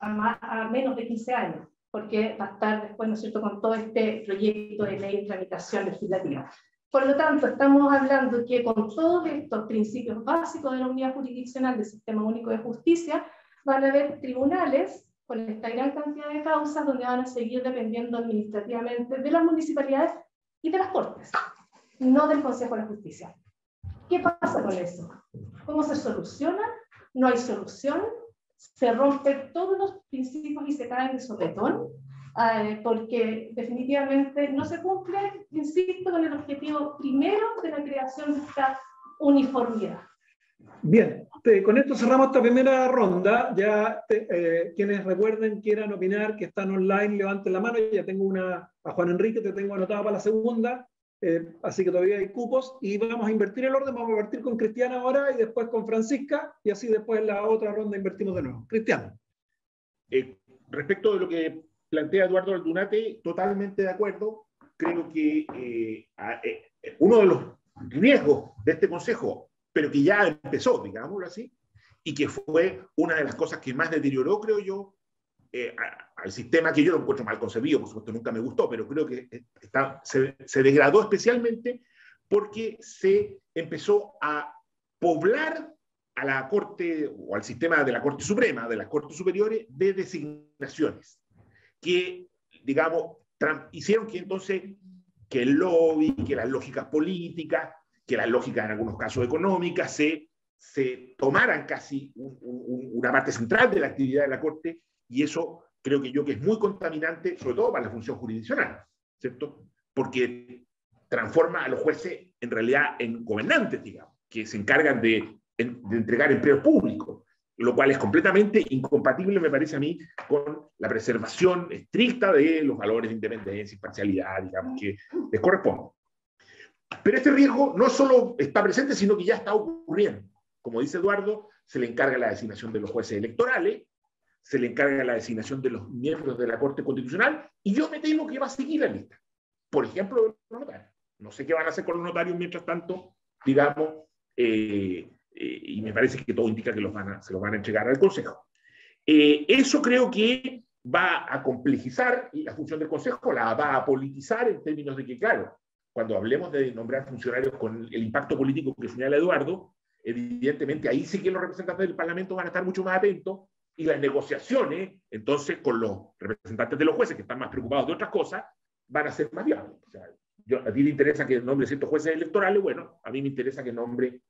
a, menos de 15 años, porque va a estar después, ¿no es cierto?, con todo este proyecto de ley en tramitación legislativa. Por lo tanto, estamos hablando que con todos estos principios básicos de la unidad jurisdiccional del Sistema Único de Justicia, van a haber tribunales con esta gran cantidad de causas donde van a seguir dependiendo administrativamente de las municipalidades y de las cortes, no del Consejo de la Justicia. ¿Qué pasa con eso? ¿Cómo se soluciona? No hay solución. Se rompen todos los principios y se caen de sopetón, eh, porque definitivamente no se cumple, insisto, con el objetivo primero de la creación de esta uniformidad. Bien, con esto cerramos esta primera ronda. Ya eh, quienes recuerden quieran opinar, que están online, levanten la mano. Ya tengo una, a Juan Enrique te tengo anotado para la segunda, eh, así que todavía hay cupos. Y vamos a invertir el orden, vamos a invertir con Cristiana ahora y después con Francisca, y así después en la otra ronda invertimos de nuevo. Cristiano. Eh, respecto de lo que plantea Eduardo Aldunate, totalmente de acuerdo. Creo que uno de los riesgos de este consejo pero que ya empezó, digámoslo así, y que fue una de las cosas que más deterioró, creo yo, eh, al sistema que yo lo encuentro mal concebido, por supuesto nunca me gustó, pero creo que eh, está, se, se degradó especialmente porque se empezó a poblar a la Corte o al sistema de la Corte Suprema, de las Cortes Superiores, de designaciones que, digamos, hicieron que entonces que el lobby, que las lógicas políticas, que las lógicas en algunos casos económicas se, se tomaran casi una parte central de la actividad de la Corte y eso creo que yo que es muy contaminante, sobre todo para la función jurisdiccional. ¿cierto? Porque transforma a los jueces en realidad en gobernantes, digamos, que se encargan de, de entregar empleos públicos, lo cual es completamente incompatible, me parece a mí, con la preservación estricta de los valores de independencia y parcialidad, digamos, que les corresponde. Pero este riesgo no solo está presente, sino que ya está ocurriendo. Como dice Eduardo, se le encarga la designación de los jueces electorales, se le encarga la designación de los miembros de la Corte Constitucional, y yo me temo que va a seguir la lista. Por ejemplo, los notarios. No sé qué van a hacer con los notarios mientras tanto, digamos, eh, eh, y me parece que todo indica que los van a, se los van a entregar al Consejo. Eh, eso creo que va a complejizar la función del Consejo, la va a politizar en términos de que, claro, cuando hablemos de nombrar funcionarios con el impacto político que señala Eduardo, evidentemente ahí sí que los representantes del Parlamento van a estar mucho más atentos y las negociaciones, entonces, con los representantes de los jueces, que están más preocupados de otras cosas, van a ser más viables. O sea, yo, a ti le interesa que nombre ciertos jueces electorales, bueno, a mí me interesa que nombre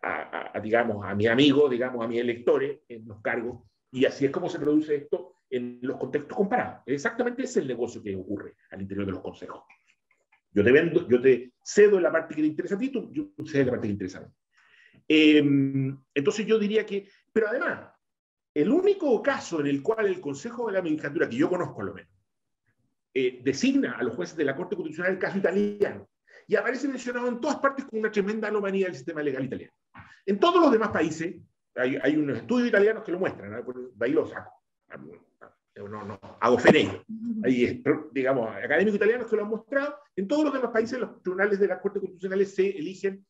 a, digamos, a mi amigo, digamos, a mis electores en los cargos, y así es como se produce esto en los contextos comparados. Exactamente es el negocio que ocurre al interior de los consejos. Yo te vendo, yo te cedo la parte que te interesa a ti, tú, yo cedo la parte que te interesa a mí. Em, entonces yo diría que, pero además, el único caso en el cual el Consejo de la Magistratura, que yo conozco a lo menos, eh, designa a los jueces de la Corte Constitucional el caso italiano, y aparece mencionado en todas partes como una tremenda anomalía del sistema legal italiano. En todos los demás países, hay, hay unos estudios italianos que lo muestran, de ahí lo saco. No, no, hago fe en Hay, digamos, académicos italianos que lo han mostrado. En todos los demás países, los tribunales de las Cortes Constitucionales se eligen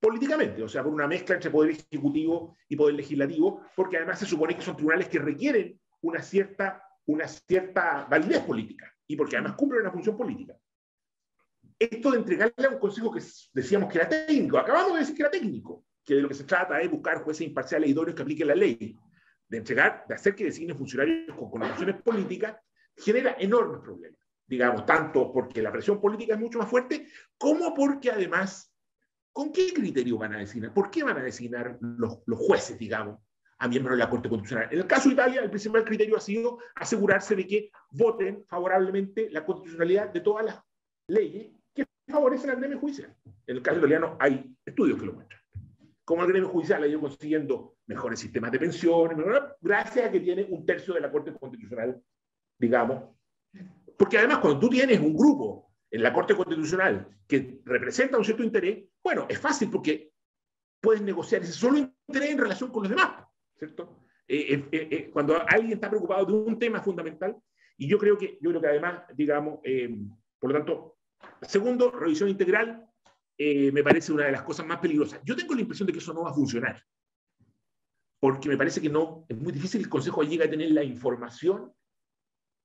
políticamente, o sea, por una mezcla entre poder ejecutivo y poder legislativo, porque además se supone que son tribunales que requieren una cierta, una cierta validez política y porque además cumplen una función política. Esto de entregarle a un consejo que decíamos que era técnico, acabamos de decir que era técnico, que de lo que se trata es buscar jueces imparciales y idóneos que apliquen la ley, de entregar, de hacer que designe funcionarios con connotaciones políticas, genera enormes problemas. Digamos, tanto porque la presión política es mucho más fuerte, como porque además, ¿con qué criterio van a designar? ¿Por qué van a designar los, los jueces, digamos, a miembros de la Corte Constitucional? En el caso de Italia, el principal criterio ha sido asegurarse de que voten favorablemente la constitucionalidad de todas las leyes que favorecen al gremio judicial. En el caso italiano hay estudios que lo muestran como el gremio judicial ha ido consiguiendo mejores sistemas de pensiones, gracias a que tiene un tercio de la Corte Constitucional, digamos. Porque además, cuando tú tienes un grupo en la Corte Constitucional que representa un cierto interés, bueno, es fácil porque puedes negociar ese solo interés en relación con los demás, ¿cierto? Eh, eh, eh, cuando alguien está preocupado de un tema fundamental, y yo creo que, yo creo que además, digamos, por lo tanto, segundo, revisión integral, eh, me parece una de las cosas más peligrosas. Yo tengo la impresión de que eso no va a funcionar, porque me parece que no, es muy difícil el Consejo llegue a tener la información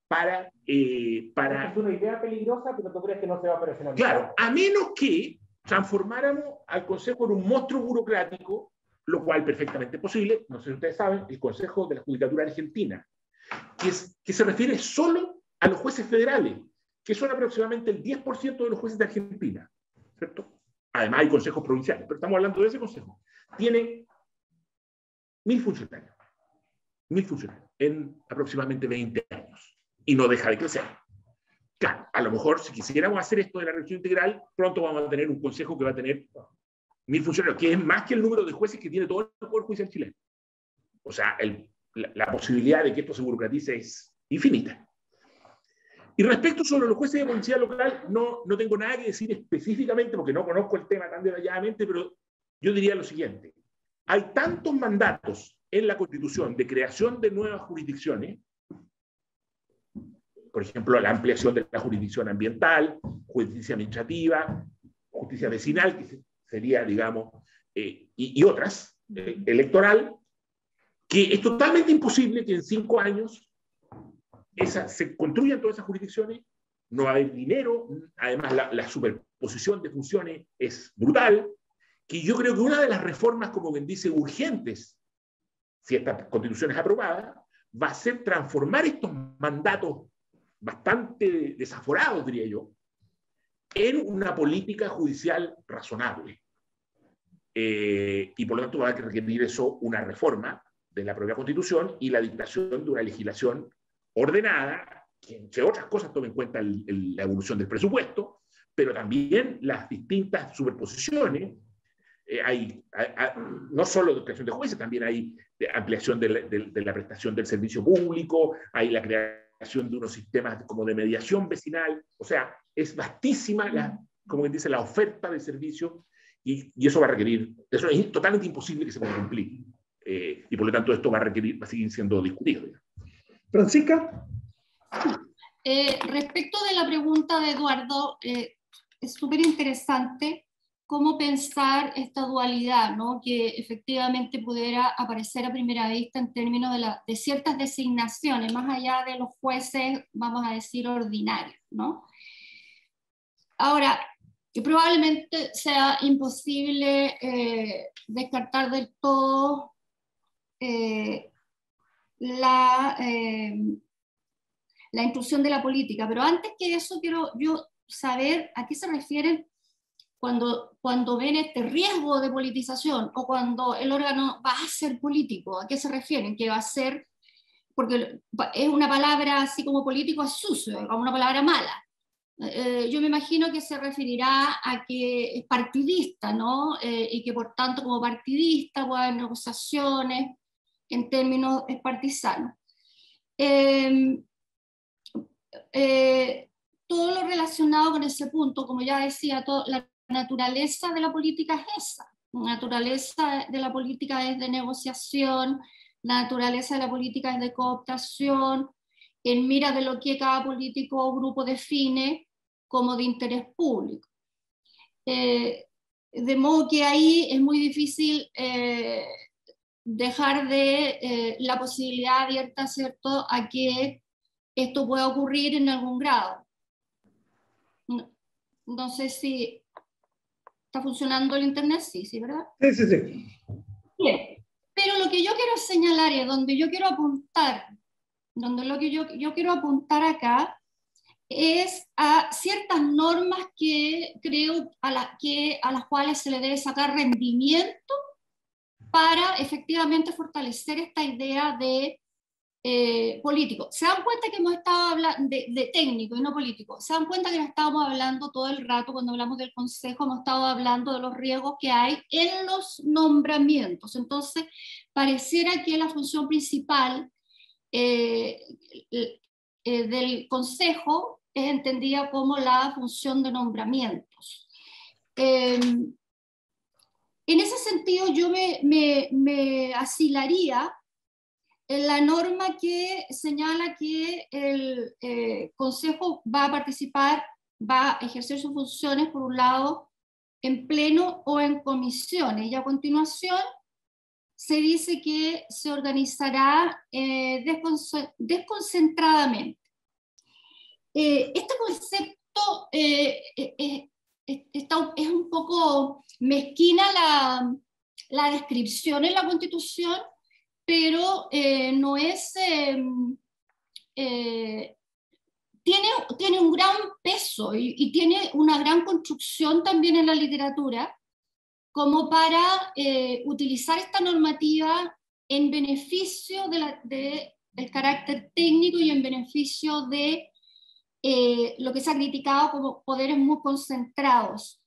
para... Eh, para... Es una idea peligrosa, pero tú crees que no se va a operacionalizar. Claro, a menos que transformáramos al Consejo en un monstruo burocrático, lo cual perfectamente posible, no sé si ustedes saben, el Consejo de la Judicatura Argentina, que, que se refiere solo a los jueces federales, que son aproximadamente el 10% de los jueces de Argentina, ¿cierto? Además hay consejos provinciales, pero estamos hablando de ese consejo. Tiene mil funcionarios, mil funcionarios en aproximadamente 20 años y no deja de crecer. A lo mejor si quisiéramos hacer esto de la revisión integral, pronto vamos a tener un consejo que va a tener mil funcionarios, que es más que el número de jueces que tiene todo el Poder Judicial chileno. O sea, la, la, posibilidad de que esto se burocratice es infinita. Y respecto sobre los jueces de policía local, no, no tengo nada que decir específicamente porque no conozco el tema tan detalladamente, pero yo diría lo siguiente. Hay tantos mandatos en la Constitución de creación de nuevas jurisdicciones, por ejemplo, la ampliación de la jurisdicción ambiental, justicia administrativa, justicia vecinal, que sería, digamos, eh, y, y, otras, eh, electoral, que es totalmente imposible que en cinco años esa, se construyen todas esas jurisdicciones, no hay dinero, además la, superposición de funciones es brutal, que yo creo que una de las reformas, como bien dice, urgentes, si esta constitución es aprobada, va a ser transformar estos mandatos bastante desaforados, diría yo, en una política judicial razonable. Eh, y por lo tanto va a requerir eso una reforma de la propia constitución y la dictación de una legislación ordenada que entre otras cosas tome en cuenta la evolución del presupuesto, pero también las distintas superposiciones. Eh, hay, no solo de creación de jueces, también hay ampliación de la, prestación del servicio público, hay la creación de unos sistemas como de mediación vecinal, o sea, es vastísima la, como dice, la oferta de servicio y, eso va a requerir, eso es totalmente imposible que se pueda cumplir. Eh, y por lo tanto esto va a requerir, va a seguir siendo discutido. Francisca. Eh, respecto de la pregunta de Eduardo, eh, es súper interesante cómo pensar esta dualidad, ¿no? que efectivamente pudiera aparecer a primera vista en términos de, ciertas designaciones, más allá de los jueces, vamos a decir, ordinarios. ¿no? Ahora, que probablemente sea imposible eh, descartar del todo eh, la, eh, la intrusión de la política. Pero antes que eso, quiero yo saber a qué se refieren cuando, cuando ven este riesgo de politización o cuando el órgano va a ser político. ¿A qué se refieren? Que va a ser, porque es una palabra así como político, es sucio, como una palabra mala. Eh, yo me imagino que se referirá a que es partidista, ¿no? Eh, y que por tanto como partidista puede haber negociaciones en términos partisanos. Em, eh, todo lo relacionado con ese punto, como ya decía, la naturaleza de la política es esa. La naturaleza de la política es de negociación, la naturaleza de la política es de cooptación, en mira de lo que cada político o grupo define como de interés público. Eh, de modo que ahí es muy difícil eh, dejar de eh, la posibilidad abierta, ¿cierto?, a que esto pueda ocurrir en algún grado. No, sé si está funcionando el Internet, sí, sí, ¿verdad? Sí, sí, sí. Bien, pero lo que yo quiero señalar y donde yo quiero apuntar, donde lo que yo, yo quiero apuntar acá, es a ciertas normas que creo a, que, a las cuales se le debe sacar rendimiento para efectivamente fortalecer esta idea de eh, político. Se dan cuenta que hemos estado hablando de, técnico y no político. Se dan cuenta que estábamos hablando todo el rato cuando hablamos del Consejo, hemos estado hablando de los riesgos que hay en los nombramientos. Entonces, pareciera que la función principal eh, eh, del Consejo es entendida como la función de nombramientos. Em, en ese sentido, yo me, asilaría la norma que señala que el eh, Consejo va a participar, va a ejercer sus funciones, por un lado, en pleno o en comisiones. Y a continuación se dice que se organizará eh, desconcentradamente. Eh, este concepto eh, es un poco mezquina la, la, descripción en la Constitución, pero no es... Em, tiene, tiene un gran peso y, tiene una gran construcción también en la literatura como para utilizar esta normativa en beneficio de del carácter técnico y en beneficio de eh, lo que se ha criticado como poderes muy concentrados.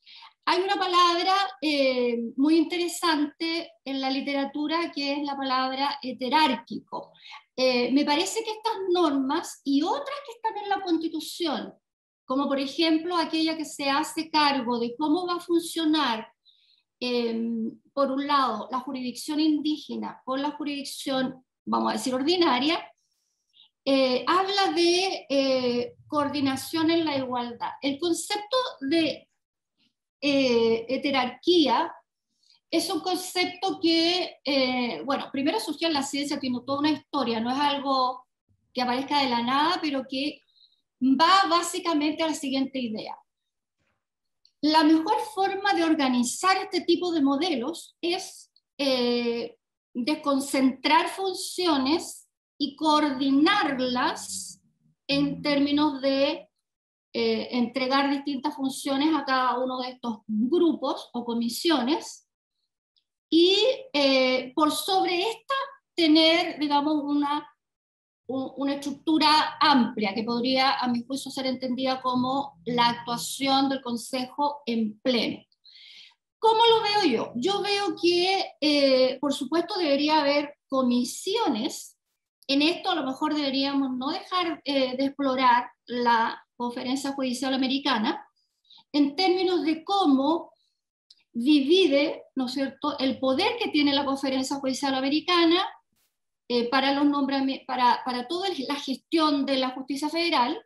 Hay una palabra eh, muy interesante en la literatura que es la palabra heterárquico. Eh, me parece que estas normas y otras que están en la Constitución, como por ejemplo aquella que se hace cargo de cómo va a funcionar, por un lado, la jurisdicción indígena con la jurisdicción, vamos a decir, ordinaria, eh, habla de coordinación en la igualdad. El concepto de eh, heterarquía es un concepto que, bueno, primero surgió en la ciencia, tiene toda una historia, no es algo que aparezca de la nada, pero que va básicamente a la siguiente idea. La mejor forma de organizar este tipo de modelos es desconcentrar funciones y coordinarlas en términos de eh, entregar distintas funciones a cada uno de estos grupos o comisiones y eh, por sobre esta tener, digamos, una una estructura amplia que podría, a mi juicio, ser entendida como la actuación del Consejo en pleno. ¿Cómo lo veo yo? Yo veo que, eh, por supuesto, debería haber comisiones. En esto a lo mejor deberíamos no dejar eh, de explorar la conferencia judicial americana en términos de cómo divide, ¿no es cierto?, el poder que tiene la conferencia judicial americana eh, para, los para, para toda la gestión de la justicia federal,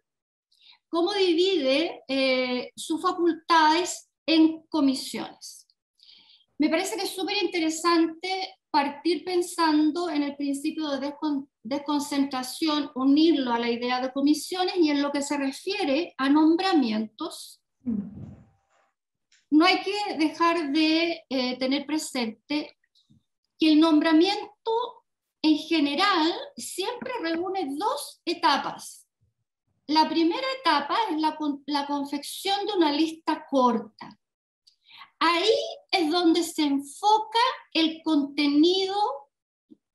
cómo divide eh, sus facultades en comisiones. Me parece que es súper interesante partir pensando en el principio de desconcentración, unirlo a la idea de comisiones y en lo que se refiere a nombramientos. No hay que dejar de eh, tener presente que el nombramiento en general siempre reúne dos etapas. La primera etapa es la, la, confección de una lista corta. Ahí es donde se enfoca el contenido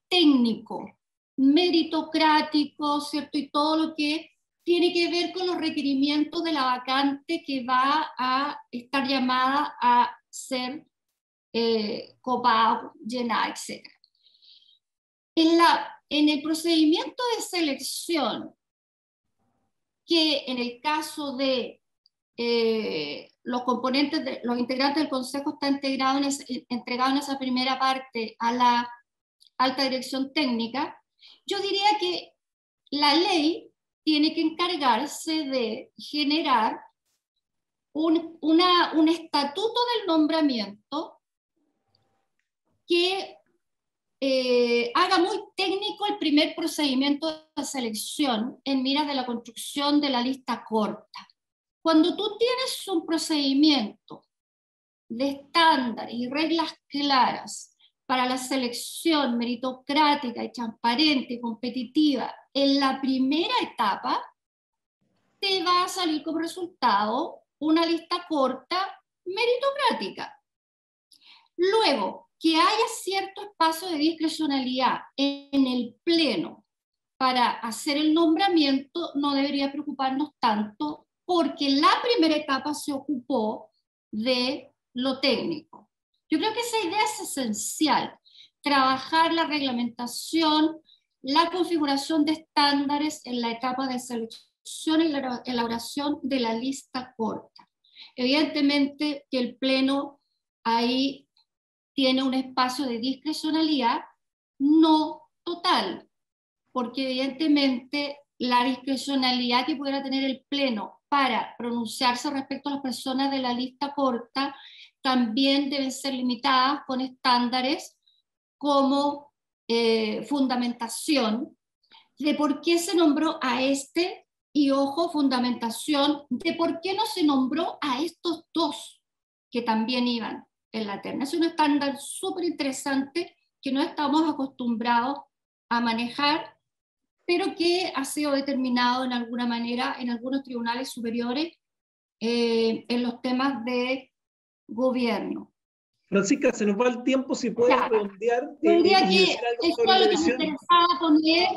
técnico, meritocrático, ¿cierto? Y todo lo que tiene que ver con los requerimientos de la vacante que va a estar llamada a ser eh, copada, llenada, etc. En, la, en el procedimiento de selección, que en el caso de eh, los componentes, los integrantes del Consejo está integrado en entregado en esa primera parte a la alta dirección técnica, yo diría que la ley tiene que encargarse de generar un, un estatuto del nombramiento que eh, haga muy técnico el primer procedimiento de selección en miras de la construcción de la lista corta. Cuando tú tienes un procedimiento de estándares y reglas claras para la selección meritocrática y transparente y competitiva en la primera etapa, te va a salir como resultado una lista corta meritocrática. Luego, que haya cierto espacio de discrecionalidad en el Pleno para hacer el nombramiento no debería preocuparnos tanto porque la primera etapa se ocupó de lo técnico. Yo creo que esa idea es esencial, trabajar la reglamentación, la configuración de estándares en la etapa de selección y la elaboración de la lista corta. Evidentemente que el Pleno ahí tiene un espacio de discrecionalidad no total, porque evidentemente la discrecionalidad que pudiera tener el Pleno para pronunciarse respecto a las personas de la lista corta también deben ser limitadas con estándares como eh, fundamentación de por qué se nombró a este y, ojo, fundamentación de por qué no se nombró a estos dos que también iban en la terna. Es un estándar súper interesante que no estamos acostumbrados a manejar, pero que ha sido determinado en alguna manera en algunos tribunales superiores eh, en los temas de gobierno. Francisca, se nos va el tiempo, si puedes redondear. Yo diría que eso es lo que me interesaba poner,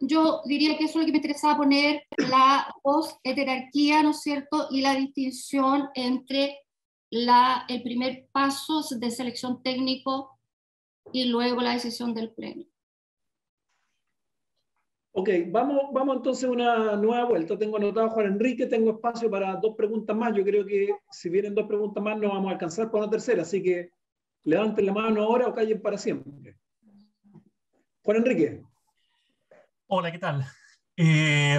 yo diría que eso es lo que me interesaba poner, la post-heterarquía, ¿no es cierto? Y la distinción entre la, el primer paso de selección técnico y luego la decisión del pleno. Ok, vamos, vamos entonces a una nueva vuelta. Tengo anotado a Juan Enrique, tengo espacio para dos preguntas más. Yo creo que si vienen dos preguntas más no vamos a alcanzar por una tercera, así que levanten la mano ahora o callen para siempre. Juan Enrique. Hola, ¿qué tal? Eh,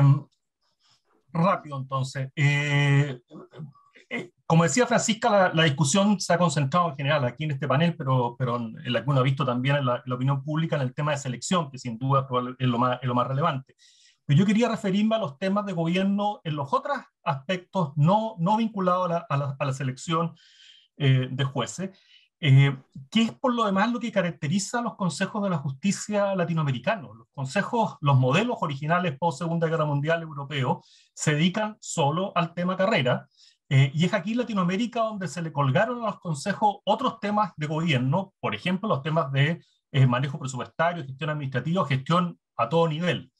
rápido entonces. Eh, como decía Francisca, la, discusión se ha concentrado en general aquí en este panel, pero, pero en la que uno ha visto también en la, opinión pública en el tema de selección, que sin duda es lo más, es lo más relevante. Pero yo quería referirme a los temas de gobierno en los otros aspectos no, no vinculados a la, a la, selección eh, de jueces, eh, que es por lo demás lo que caracteriza a los consejos de la justicia latinoamericanos. Los consejos, los modelos originales post Segunda Guerra Mundial europeos, se dedican solo al tema carrera, eh, y es aquí Latinoamérica donde se le colgaron a los consejos otros temas de gobierno, por ejemplo, los temas de eh, manejo presupuestario, gestión administrativa, gestión a todo nivel.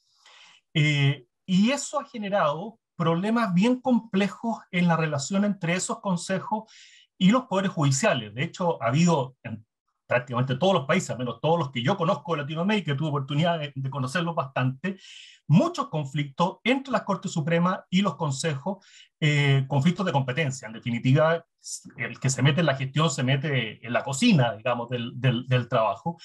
Eh, y eso ha generado problemas bien complejos en la relación entre esos consejos y los poderes judiciales. De hecho, ha habido en prácticamente todos los países, al menos todos los que yo conozco de Latinoamérica, tuve oportunidad de, de conocerlos bastante, muchos conflictos entre la Corte Suprema y los consejos, eh, conflictos de competencia. En definitiva, el que se mete en la gestión se mete en la cocina, digamos, del, del, del trabajo.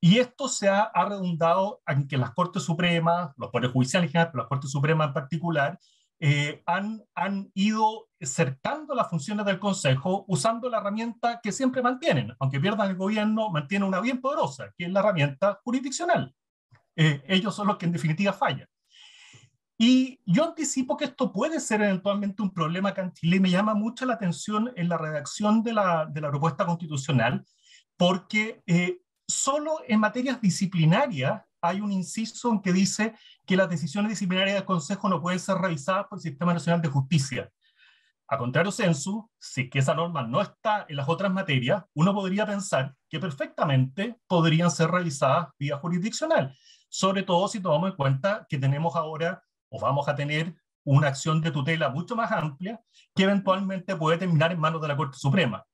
Y esto se ha, ha, redundado en que las Cortes Supremas, los poderes judiciales en general, pero las Cortes Supremas en particular, eh, han, han ido cercando las funciones del Consejo usando la herramienta que siempre mantienen, aunque pierdan el gobierno, mantienen una bien poderosa, que es la herramienta jurisdiccional. Eh, ellos son los que en definitiva fallan. Y yo anticipo que esto puede ser eventualmente un problema que en Chile me llama mucho la atención en la redacción de la, de la propuesta constitucional, porque eh, solo en materias disciplinarias hay un inciso en que dice que las decisiones disciplinarias del Consejo no pueden ser revisadas por el Sistema Nacional de Justicia. A contrario censo, si que esa norma no está en las otras materias, uno podría pensar que perfectamente podrían ser revisadas vía jurisdiccional, sobre todo si tomamos en cuenta que tenemos ahora o vamos a tener una acción de tutela mucho más amplia que eventualmente puede terminar en manos de la Corte Suprema.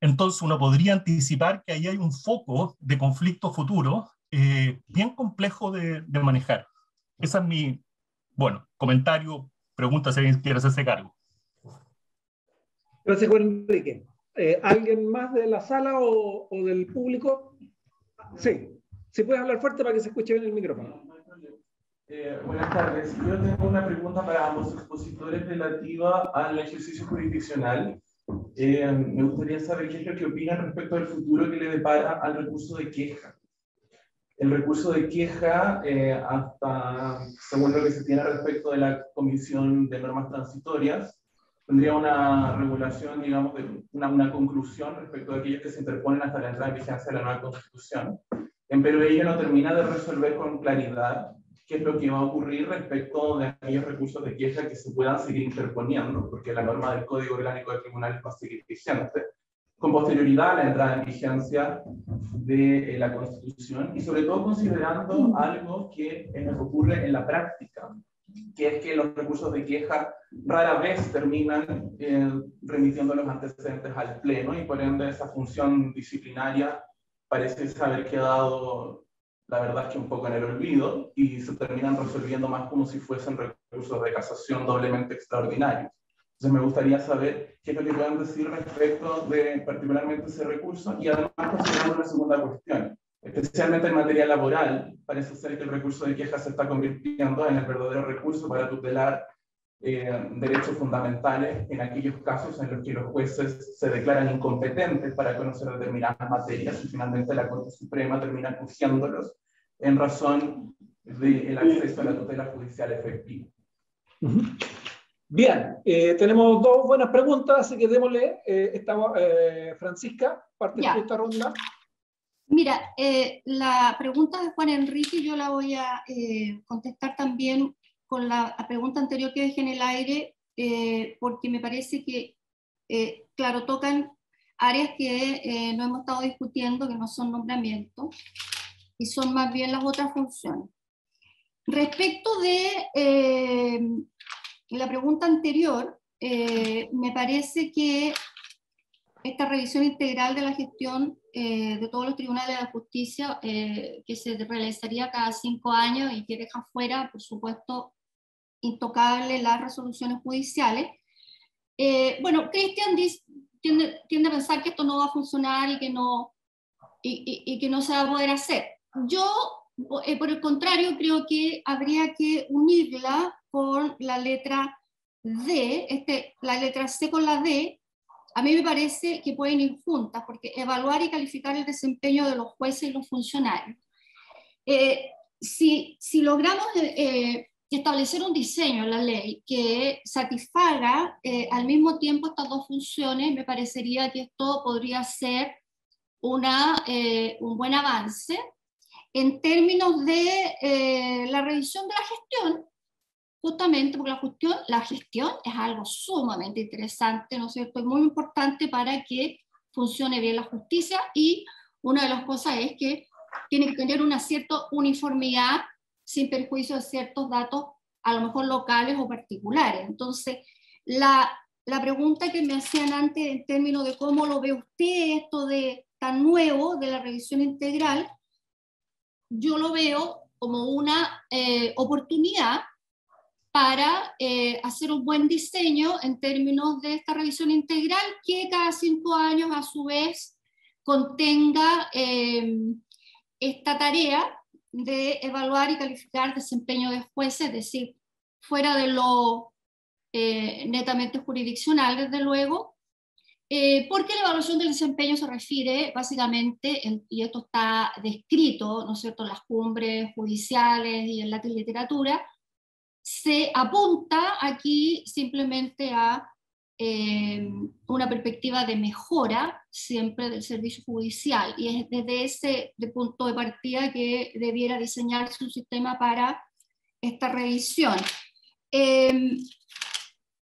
Entonces uno podría anticipar que ahí hay un foco de conflicto futuro eh, bien complejo de, de, manejar. Ese es mi, bueno, comentario, pregunta si alguien quiere hacerse cargo. Gracias, Juan Enrique. Eh, ¿Alguien más de la sala o, o, del público? Sí, si puedes hablar fuerte para que se escuche bien el micrófono. Eh, buenas tardes. Yo tengo una pregunta para ambos expositores relativa al ejercicio jurisdiccional. Eh, me gustaría saber qué es lo que opinan respecto al futuro que le depara al recurso de queja. El recurso de queja, eh, hasta según lo que se tiene respecto de la Comisión de Normas Transitorias, tendría una regulación, digamos, de una, una, conclusión respecto a aquellos que se interponen hasta la entrada en vigencia de la nueva Constitución. Pero ello no termina de resolver con claridad qué es lo que va a ocurrir respecto de aquellos recursos de queja que se puedan seguir interponiendo, porque la norma del Código Orgánico de Tribunales va a seguir vigente con posterioridad a la entrada en vigencia de eh, la Constitución y sobre todo considerando algo que eh, nos ocurre en la práctica, que es que los recursos de queja rara vez terminan eh, remitiendo los antecedentes al Pleno y por ende esa función disciplinaria parece haber quedado, la verdad es que un poco en el olvido y se terminan resolviendo más como si fuesen recursos de casación doblemente extraordinarios. Entonces me gustaría saber qué es lo que pueden decir respecto de particularmente ese recurso y además considerando una segunda cuestión. Especialmente en materia laboral, parece ser que el recurso de queja se está convirtiendo en el verdadero recurso para tutelar eh, derechos fundamentales en aquellos casos en los que los jueces se declaran incompetentes para conocer determinadas materias y finalmente la Corte Suprema termina acuciándolos en razón del acceso a la tutela judicial efectiva. Bien, eh, tenemos dos buenas preguntas, así que démosle. Eh, estamos, eh, Francisca, parte de esta ronda. Mira, la pregunta de Juan Enrique yo la voy a contestar también con la pregunta anterior que dejé en el aire, eh, porque me parece que, eh, claro, tocan áreas que eh, no hemos estado discutiendo, que no son nombramientos, y son más bien las otras funciones. Respecto de la pregunta anterior, me parece que esta revisión integral de la gestión de todos los tribunales de justicia, que se realizaría cada cinco años y que deja fuera, por supuesto, intocable las resoluciones judiciales. Eh, bueno, Cristian tiende, tiende, a pensar que esto no va a funcionar y que no, y, y, y que no se va a poder hacer. Yo, eh, por el contrario, creo que habría que unirla con la letra D, este, la letra C con la D, a mí me parece que pueden ir juntas, porque evaluar y calificar el desempeño de los jueces y los funcionarios. Eh, si, si, logramos eh, establecer un diseño en la ley que satisfaga eh, al mismo tiempo estas dos funciones, me parecería que esto podría ser una, eh, un buen avance. En términos de eh, la revisión de la gestión, justamente porque la gestión, la gestión es algo sumamente interesante, ¿no es cierto? Es muy importante para que funcione bien la justicia y una de las cosas es que tiene que tener una cierta uniformidad sin perjuicio de ciertos datos, a lo mejor locales o particulares. Entonces, la, la pregunta que me hacían antes en términos de cómo lo ve usted esto de tan nuevo de la revisión integral, yo lo veo como una eh, oportunidad para eh, hacer un buen diseño en términos de esta revisión integral que cada cinco años a su vez contenga eh, esta tarea de evaluar y calificar desempeño de jueces, es decir, fuera de lo netamente jurisdiccional, desde luego, eh, porque la evaluación del desempeño se refiere básicamente, y esto está descrito, ¿no es cierto?, en las cumbres judiciales y en la literatura, se apunta aquí simplemente a eh, una perspectiva de mejora siempre del servicio judicial y es desde ese punto de partida que debiera diseñarse un sistema para esta revisión. Eh,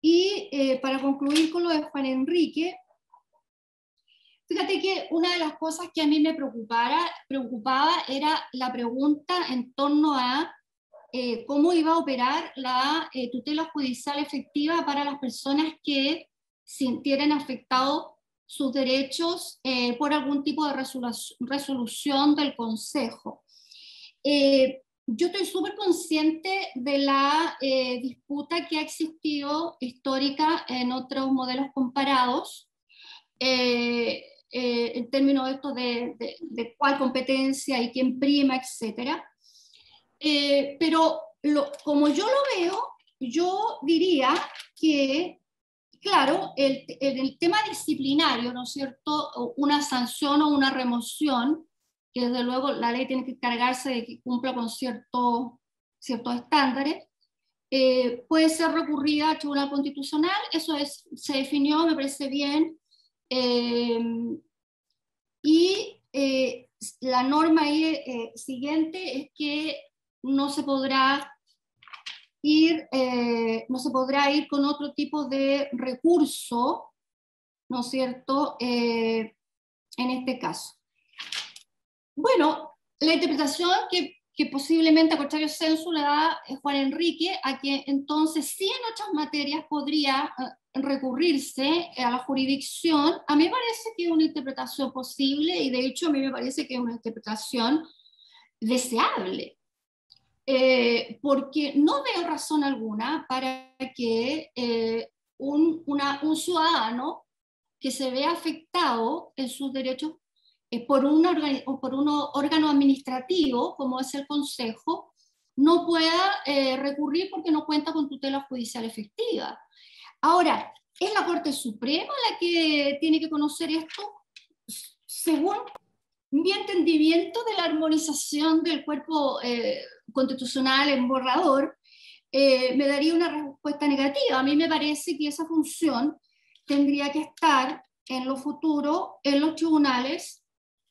y para concluir con lo de Juan Enrique, Fíjate que una de las cosas que a mí me preocupaba era la pregunta en torno a eh, cómo iba a operar la eh, tutela judicial efectiva para las personas que sintieran afectados sus derechos eh, por algún tipo de resolución del Consejo. yo estoy súper consciente de la disputa que ha existido histórica en otros modelos comparados. En términos de esto de, cuál competencia y quién prima, etc. Eh, pero lo, como yo lo veo, yo diría que, claro, el, el, tema disciplinario, ¿no es cierto? Una sanción o una remoción, que desde luego la ley tiene que encargarse de que cumpla con cierto, ciertos estándares, eh, puede ser recurrida a Tribunal Constitucional, eso es, se definió, me parece bien, eh, y eh, la norma eh, siguiente es que no se podrá ir, no se podrá ir con otro tipo de recurso, ¿no es cierto?, en este caso. Bueno, la interpretación que, posiblemente a contrario censo le da Juan Enrique, a que entonces sí en otras materias podría recurrirse a la jurisdicción, a mí me parece que es una interpretación posible y de hecho a mí me parece que es una interpretación deseable, eh, porque no veo razón alguna para que eh, un, un, ciudadano que se vea afectado en sus derechos eh, por, un por un órgano administrativo como es el Consejo, no pueda recurrir porque no cuenta con tutela judicial efectiva. Ahora, ¿es la Corte Suprema la que tiene que conocer esto? Según mi entendimiento de la armonización del cuerpo eh, constitucional en borrador, eh, me daría una respuesta negativa. A mí me parece que esa función tendría que estar en lo futuro en los tribunales,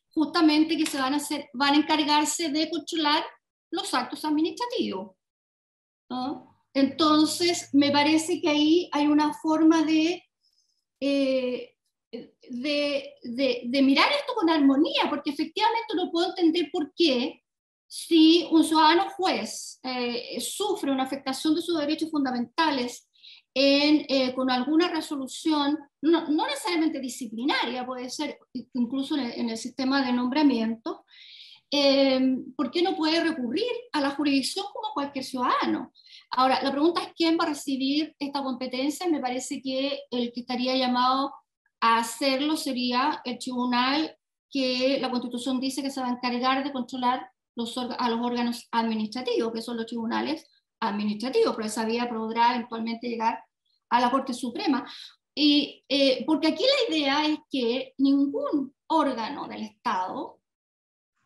justamente que se van a, encargarse de controlar los actos administrativos. Entonces, me parece que ahí hay una forma de, eh, de, mirar esto con armonía, porque efectivamente no puedo entender por qué si un ciudadano juez eh, sufre una afectación de sus derechos fundamentales eh, con alguna resolución, no, necesariamente disciplinaria, puede ser incluso en el, sistema de nombramiento, ¿por qué no puede recurrir a la jurisdicción como cualquier ciudadano? Ahora, la pregunta es quién va a recibir esta competencia. Me parece que el que estaría llamado hacerlo sería el tribunal que la Constitución dice que se va a encargar de controlar los, a los órganos administrativos, que son los tribunales administrativos, pero esa vía podrá eventualmente llegar a la Corte Suprema. Y, eh, porque aquí la idea es que ningún órgano del Estado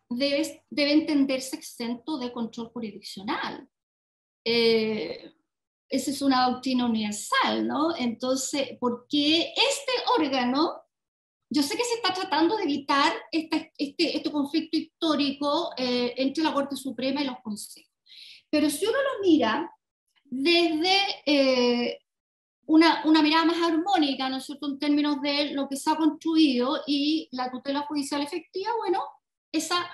debe, entenderse exento de control jurisdiccional. Eh, esa es una doctrina universal, ¿no? Entonces, ¿por qué este órgano, yo sé que se está tratando de evitar este, este, este conflicto histórico eh, entre la Corte Suprema y los consejos, pero si uno lo mira desde eh, una, una, mirada más armónica, ¿no es cierto?, en términos de lo que se ha construido y la tutela judicial efectiva, bueno, esa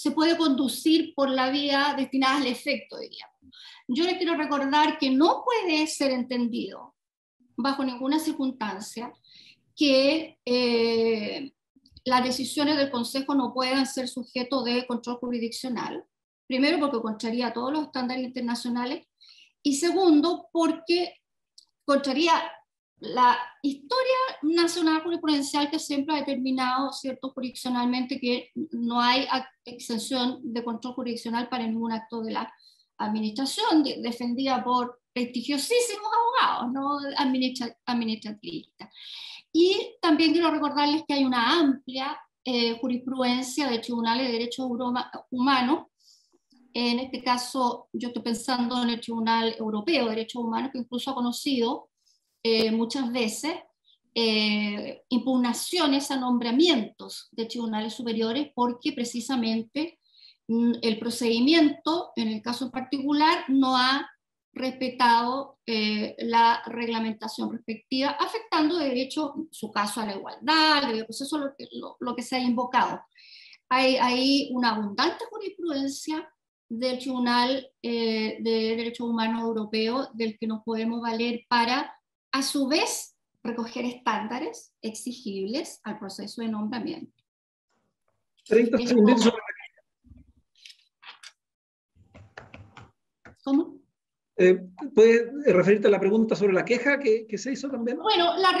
se puede conducir por la vía destinada al efecto, diríamos. Yo le quiero recordar que no puede ser entendido bajo ninguna circunstancia que eh, las decisiones del Consejo no puedan ser sujeto de control jurisdiccional. Primero, porque contraría todos los estándares internacionales. Y segundo, porque contraría la historia nacional jurisprudencial que siempre ha determinado, ¿cierto?, jurisdiccionalmente que no hay exención de control jurisdiccional para ningún acto de la administración, defendida por prestigiosísimos abogados, ¿no?, administrativistas. Y también quiero recordarles que hay una amplia eh, jurisprudencia de tribunales de derechos humanos. En este caso, yo estoy pensando en el Tribunal Europeo de Derechos Humanos, que incluso ha conocido eh, muchas veces eh, impugnaciones a nombramientos de tribunales superiores porque precisamente mm, el procedimiento, en el caso particular, no ha respetado eh, la reglamentación respectiva, afectando de hecho su caso a la igualdad, pues eso es lo que, lo, que se ha invocado. Hay, hay, una abundante jurisprudencia del Tribunal eh, de Derechos Humanos Europeo del que nos podemos valer para, a su vez, recoger estándares exigibles al proceso de nombramiento. 30 segundos. ¿Cómo? Eh, ¿Puedes referirte a la pregunta sobre la queja que, que se hizo también? Bueno, la,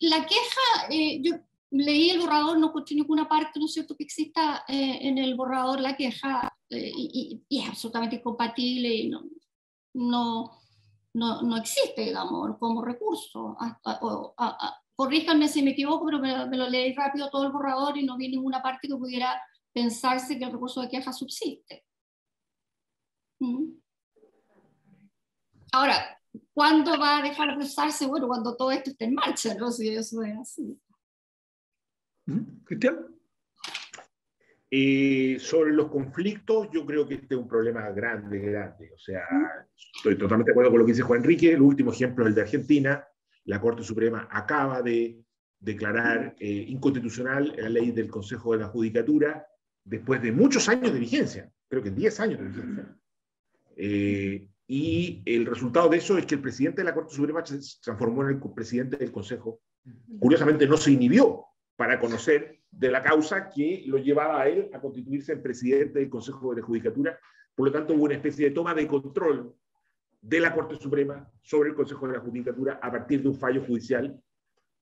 la queja, eh, yo leí el borrador, no encontré ninguna parte, ¿no es cierto?, que exista eh, en el borrador la queja y, y, es absolutamente incompatible y no, no, no, no existe, digamos, como recurso. corríjanme si me equivoco, pero me, lo leí rápido todo el borrador y no vi ninguna parte que pudiera pensarse que el recurso de queja subsiste. ¿Mm? Ahora, ¿cuándo va a dejar de usarse? Bueno, cuando todo esto esté en marcha, ¿no? Si eso es así. ¿Mm? Cristian. Eh, sobre los conflictos, yo creo que este es un problema grande, grande. O sea, estoy totalmente de acuerdo con lo que dice Juan Enrique. El último ejemplo es el de Argentina. La Corte Suprema acaba de declarar eh, inconstitucional la ley del Consejo de la Judicatura después de muchos años de vigencia, creo que 10 años de vigencia. Eh, y el resultado de eso es que el presidente de la Corte Suprema se transformó en el presidente del Consejo. Curiosamente no se inhibió para conocer de la causa que lo llevaba a él a constituirse en presidente del Consejo de la Judicatura. Por lo tanto, hubo una especie de toma de control de la Corte Suprema sobre el Consejo de la Judicatura a partir de un fallo judicial.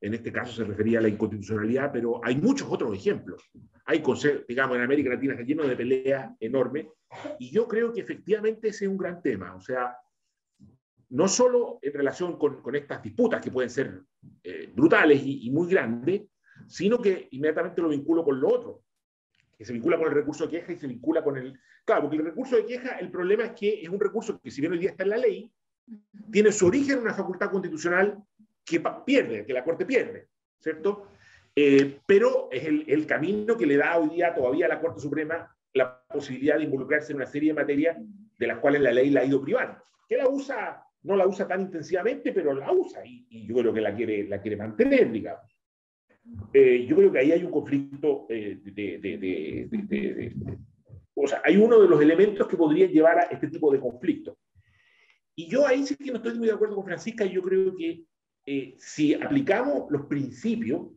En este caso se refería a la inconstitucionalidad, pero hay muchos otros ejemplos. Hay consejos, digamos, en América Latina está lleno de peleas enormes y yo creo que efectivamente ese es un gran tema. O sea, no solo en relación con, estas disputas que pueden ser eh, brutales y, muy grandes, sino que inmediatamente lo vinculo con lo otro, que se vincula con el recurso de queja y se vincula con el... Claro, porque el recurso de queja, el problema es que es un recurso que si bien hoy día está en la ley, tiene su origen en una facultad constitucional que pierde, que la Corte pierde, ¿cierto? Eh, pero es el, el, camino que le da hoy día todavía a la Corte Suprema la posibilidad de involucrarse en una serie de materias de las cuales la ley la ha ido privando. Que la usa, no la usa tan intensivamente, pero la usa y, yo creo que la quiere, la quiere mantener, digamos. Eh, yo creo que ahí hay un conflicto eh, de, de, de, O sea, hay uno de los elementos que podría llevar a este tipo de conflicto. Y yo ahí sí que no estoy muy de acuerdo con Francisca, yo creo que eh, si aplicamos los principios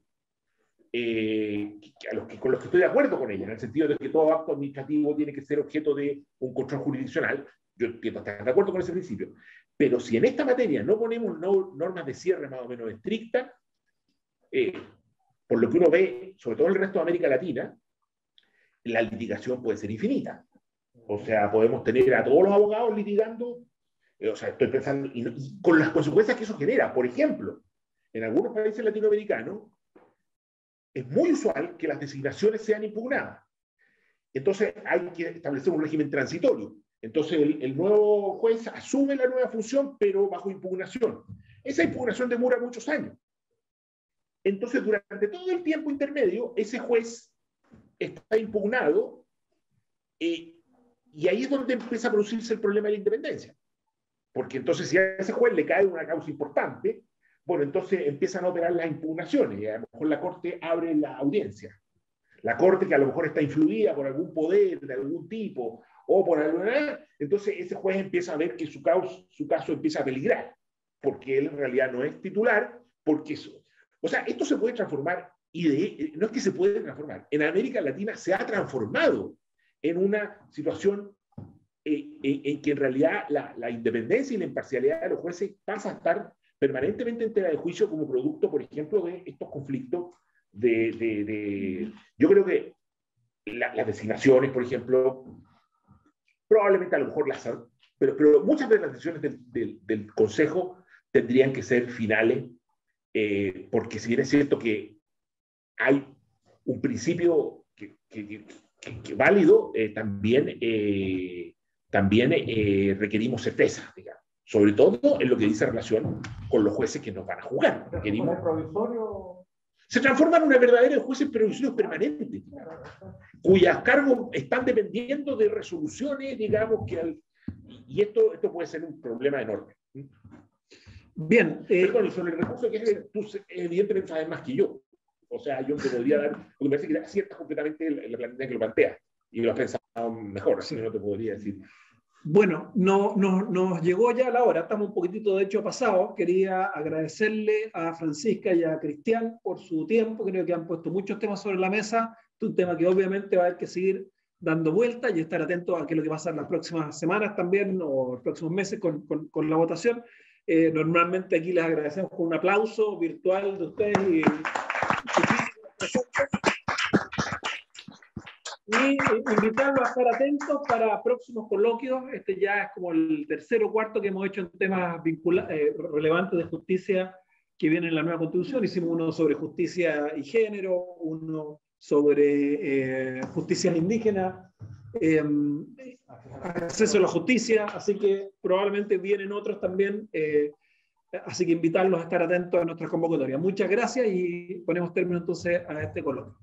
eh, a los que, con los que estoy de acuerdo con ella, en el sentido de que todo acto administrativo tiene que ser objeto de un control jurisdiccional. Yo entiendo estar de acuerdo con ese principio. Pero si en esta materia no ponemos normas de cierre más o menos estrictas, eh, por lo que uno ve, sobre todo en el resto de América Latina, la litigación puede ser infinita. O sea, podemos tener a todos los abogados litigando, eh, o sea, estoy pensando, y con las consecuencias que eso genera. Por ejemplo, en algunos países latinoamericanos, es muy usual que las designaciones sean impugnadas. Entonces hay que establecer un régimen transitorio. Entonces el, nuevo juez asume la nueva función, pero bajo impugnación. Esa impugnación demora muchos años. Entonces durante todo el tiempo intermedio, ese juez está impugnado eh, y ahí es donde empieza a producirse el problema de la independencia. Porque entonces si a ese juez le cae una causa importante, bueno, entonces empiezan a operar las impugnaciones y a lo mejor la Corte abre la audiencia. la corte que a lo mejor está influida por algún poder de algún tipo o por alguna... Entonces ese juez empieza a ver que su, caso, su caso empieza a peligrar, porque él en realidad no es titular, porque. O sea, esto se puede transformar, y de, no es que se puede transformar, en América Latina se ha transformado en una situación eh, en, que en realidad la, la, independencia y la imparcialidad de los jueces pasa a estar permanentemente en tela de juicio como producto, por ejemplo, de estos conflictos de... de, de yo creo que las designaciones, por ejemplo, probablemente a lo mejor las... Pero, pero muchas de las decisiones del, del, Consejo tendrían que ser finales, eh, porque si bien es cierto que hay un principio que, que, que, válido, eh, también, eh, también requerimos certeza, digamos sobre todo en lo que dice relación con los jueces que nos van a jugar. Requerimos, se transforman en una verdadera jueces provisorios permanentes, cuyas cargos están dependiendo de resoluciones, digamos, que al, y esto, esto puede ser un problema enorme. Bien. Eh, Perdón, sobre el recurso que tú evidentemente sabes más que yo. O sea, yo te podría dar, porque me parece que aciertas completamente la planeta que lo plantea y lo has pensado mejor, así que no te podría decir bueno, no, no, nos llegó ya la hora, estamos un poquitito de hecho pasado. Quería agradecerle a Francisca y a Cristian por su tiempo, creo que han puesto muchos temas sobre la mesa, un tema que obviamente va a haber que seguir dando vueltas y estar atentos a qué es lo que pasa en las próximas semanas también o los próximos meses con, con, con la votación. Eh, normalmente aquí les agradecemos con un aplauso virtual de ustedes y, y invitarlos a estar atentos para próximos coloquios. Este ya es como el tercero o cuarto que hemos hecho en temas eh, relevantes de justicia que viene en la nueva constitución. Hicimos uno sobre justicia y género, uno sobre eh, justicia indígena, em, acceso a la justicia, así que probablemente vienen otros también. Eh, así que invitarlos a estar atentos a nuestras convocatorias. Muchas gracias y ponemos término entonces a este coloquio.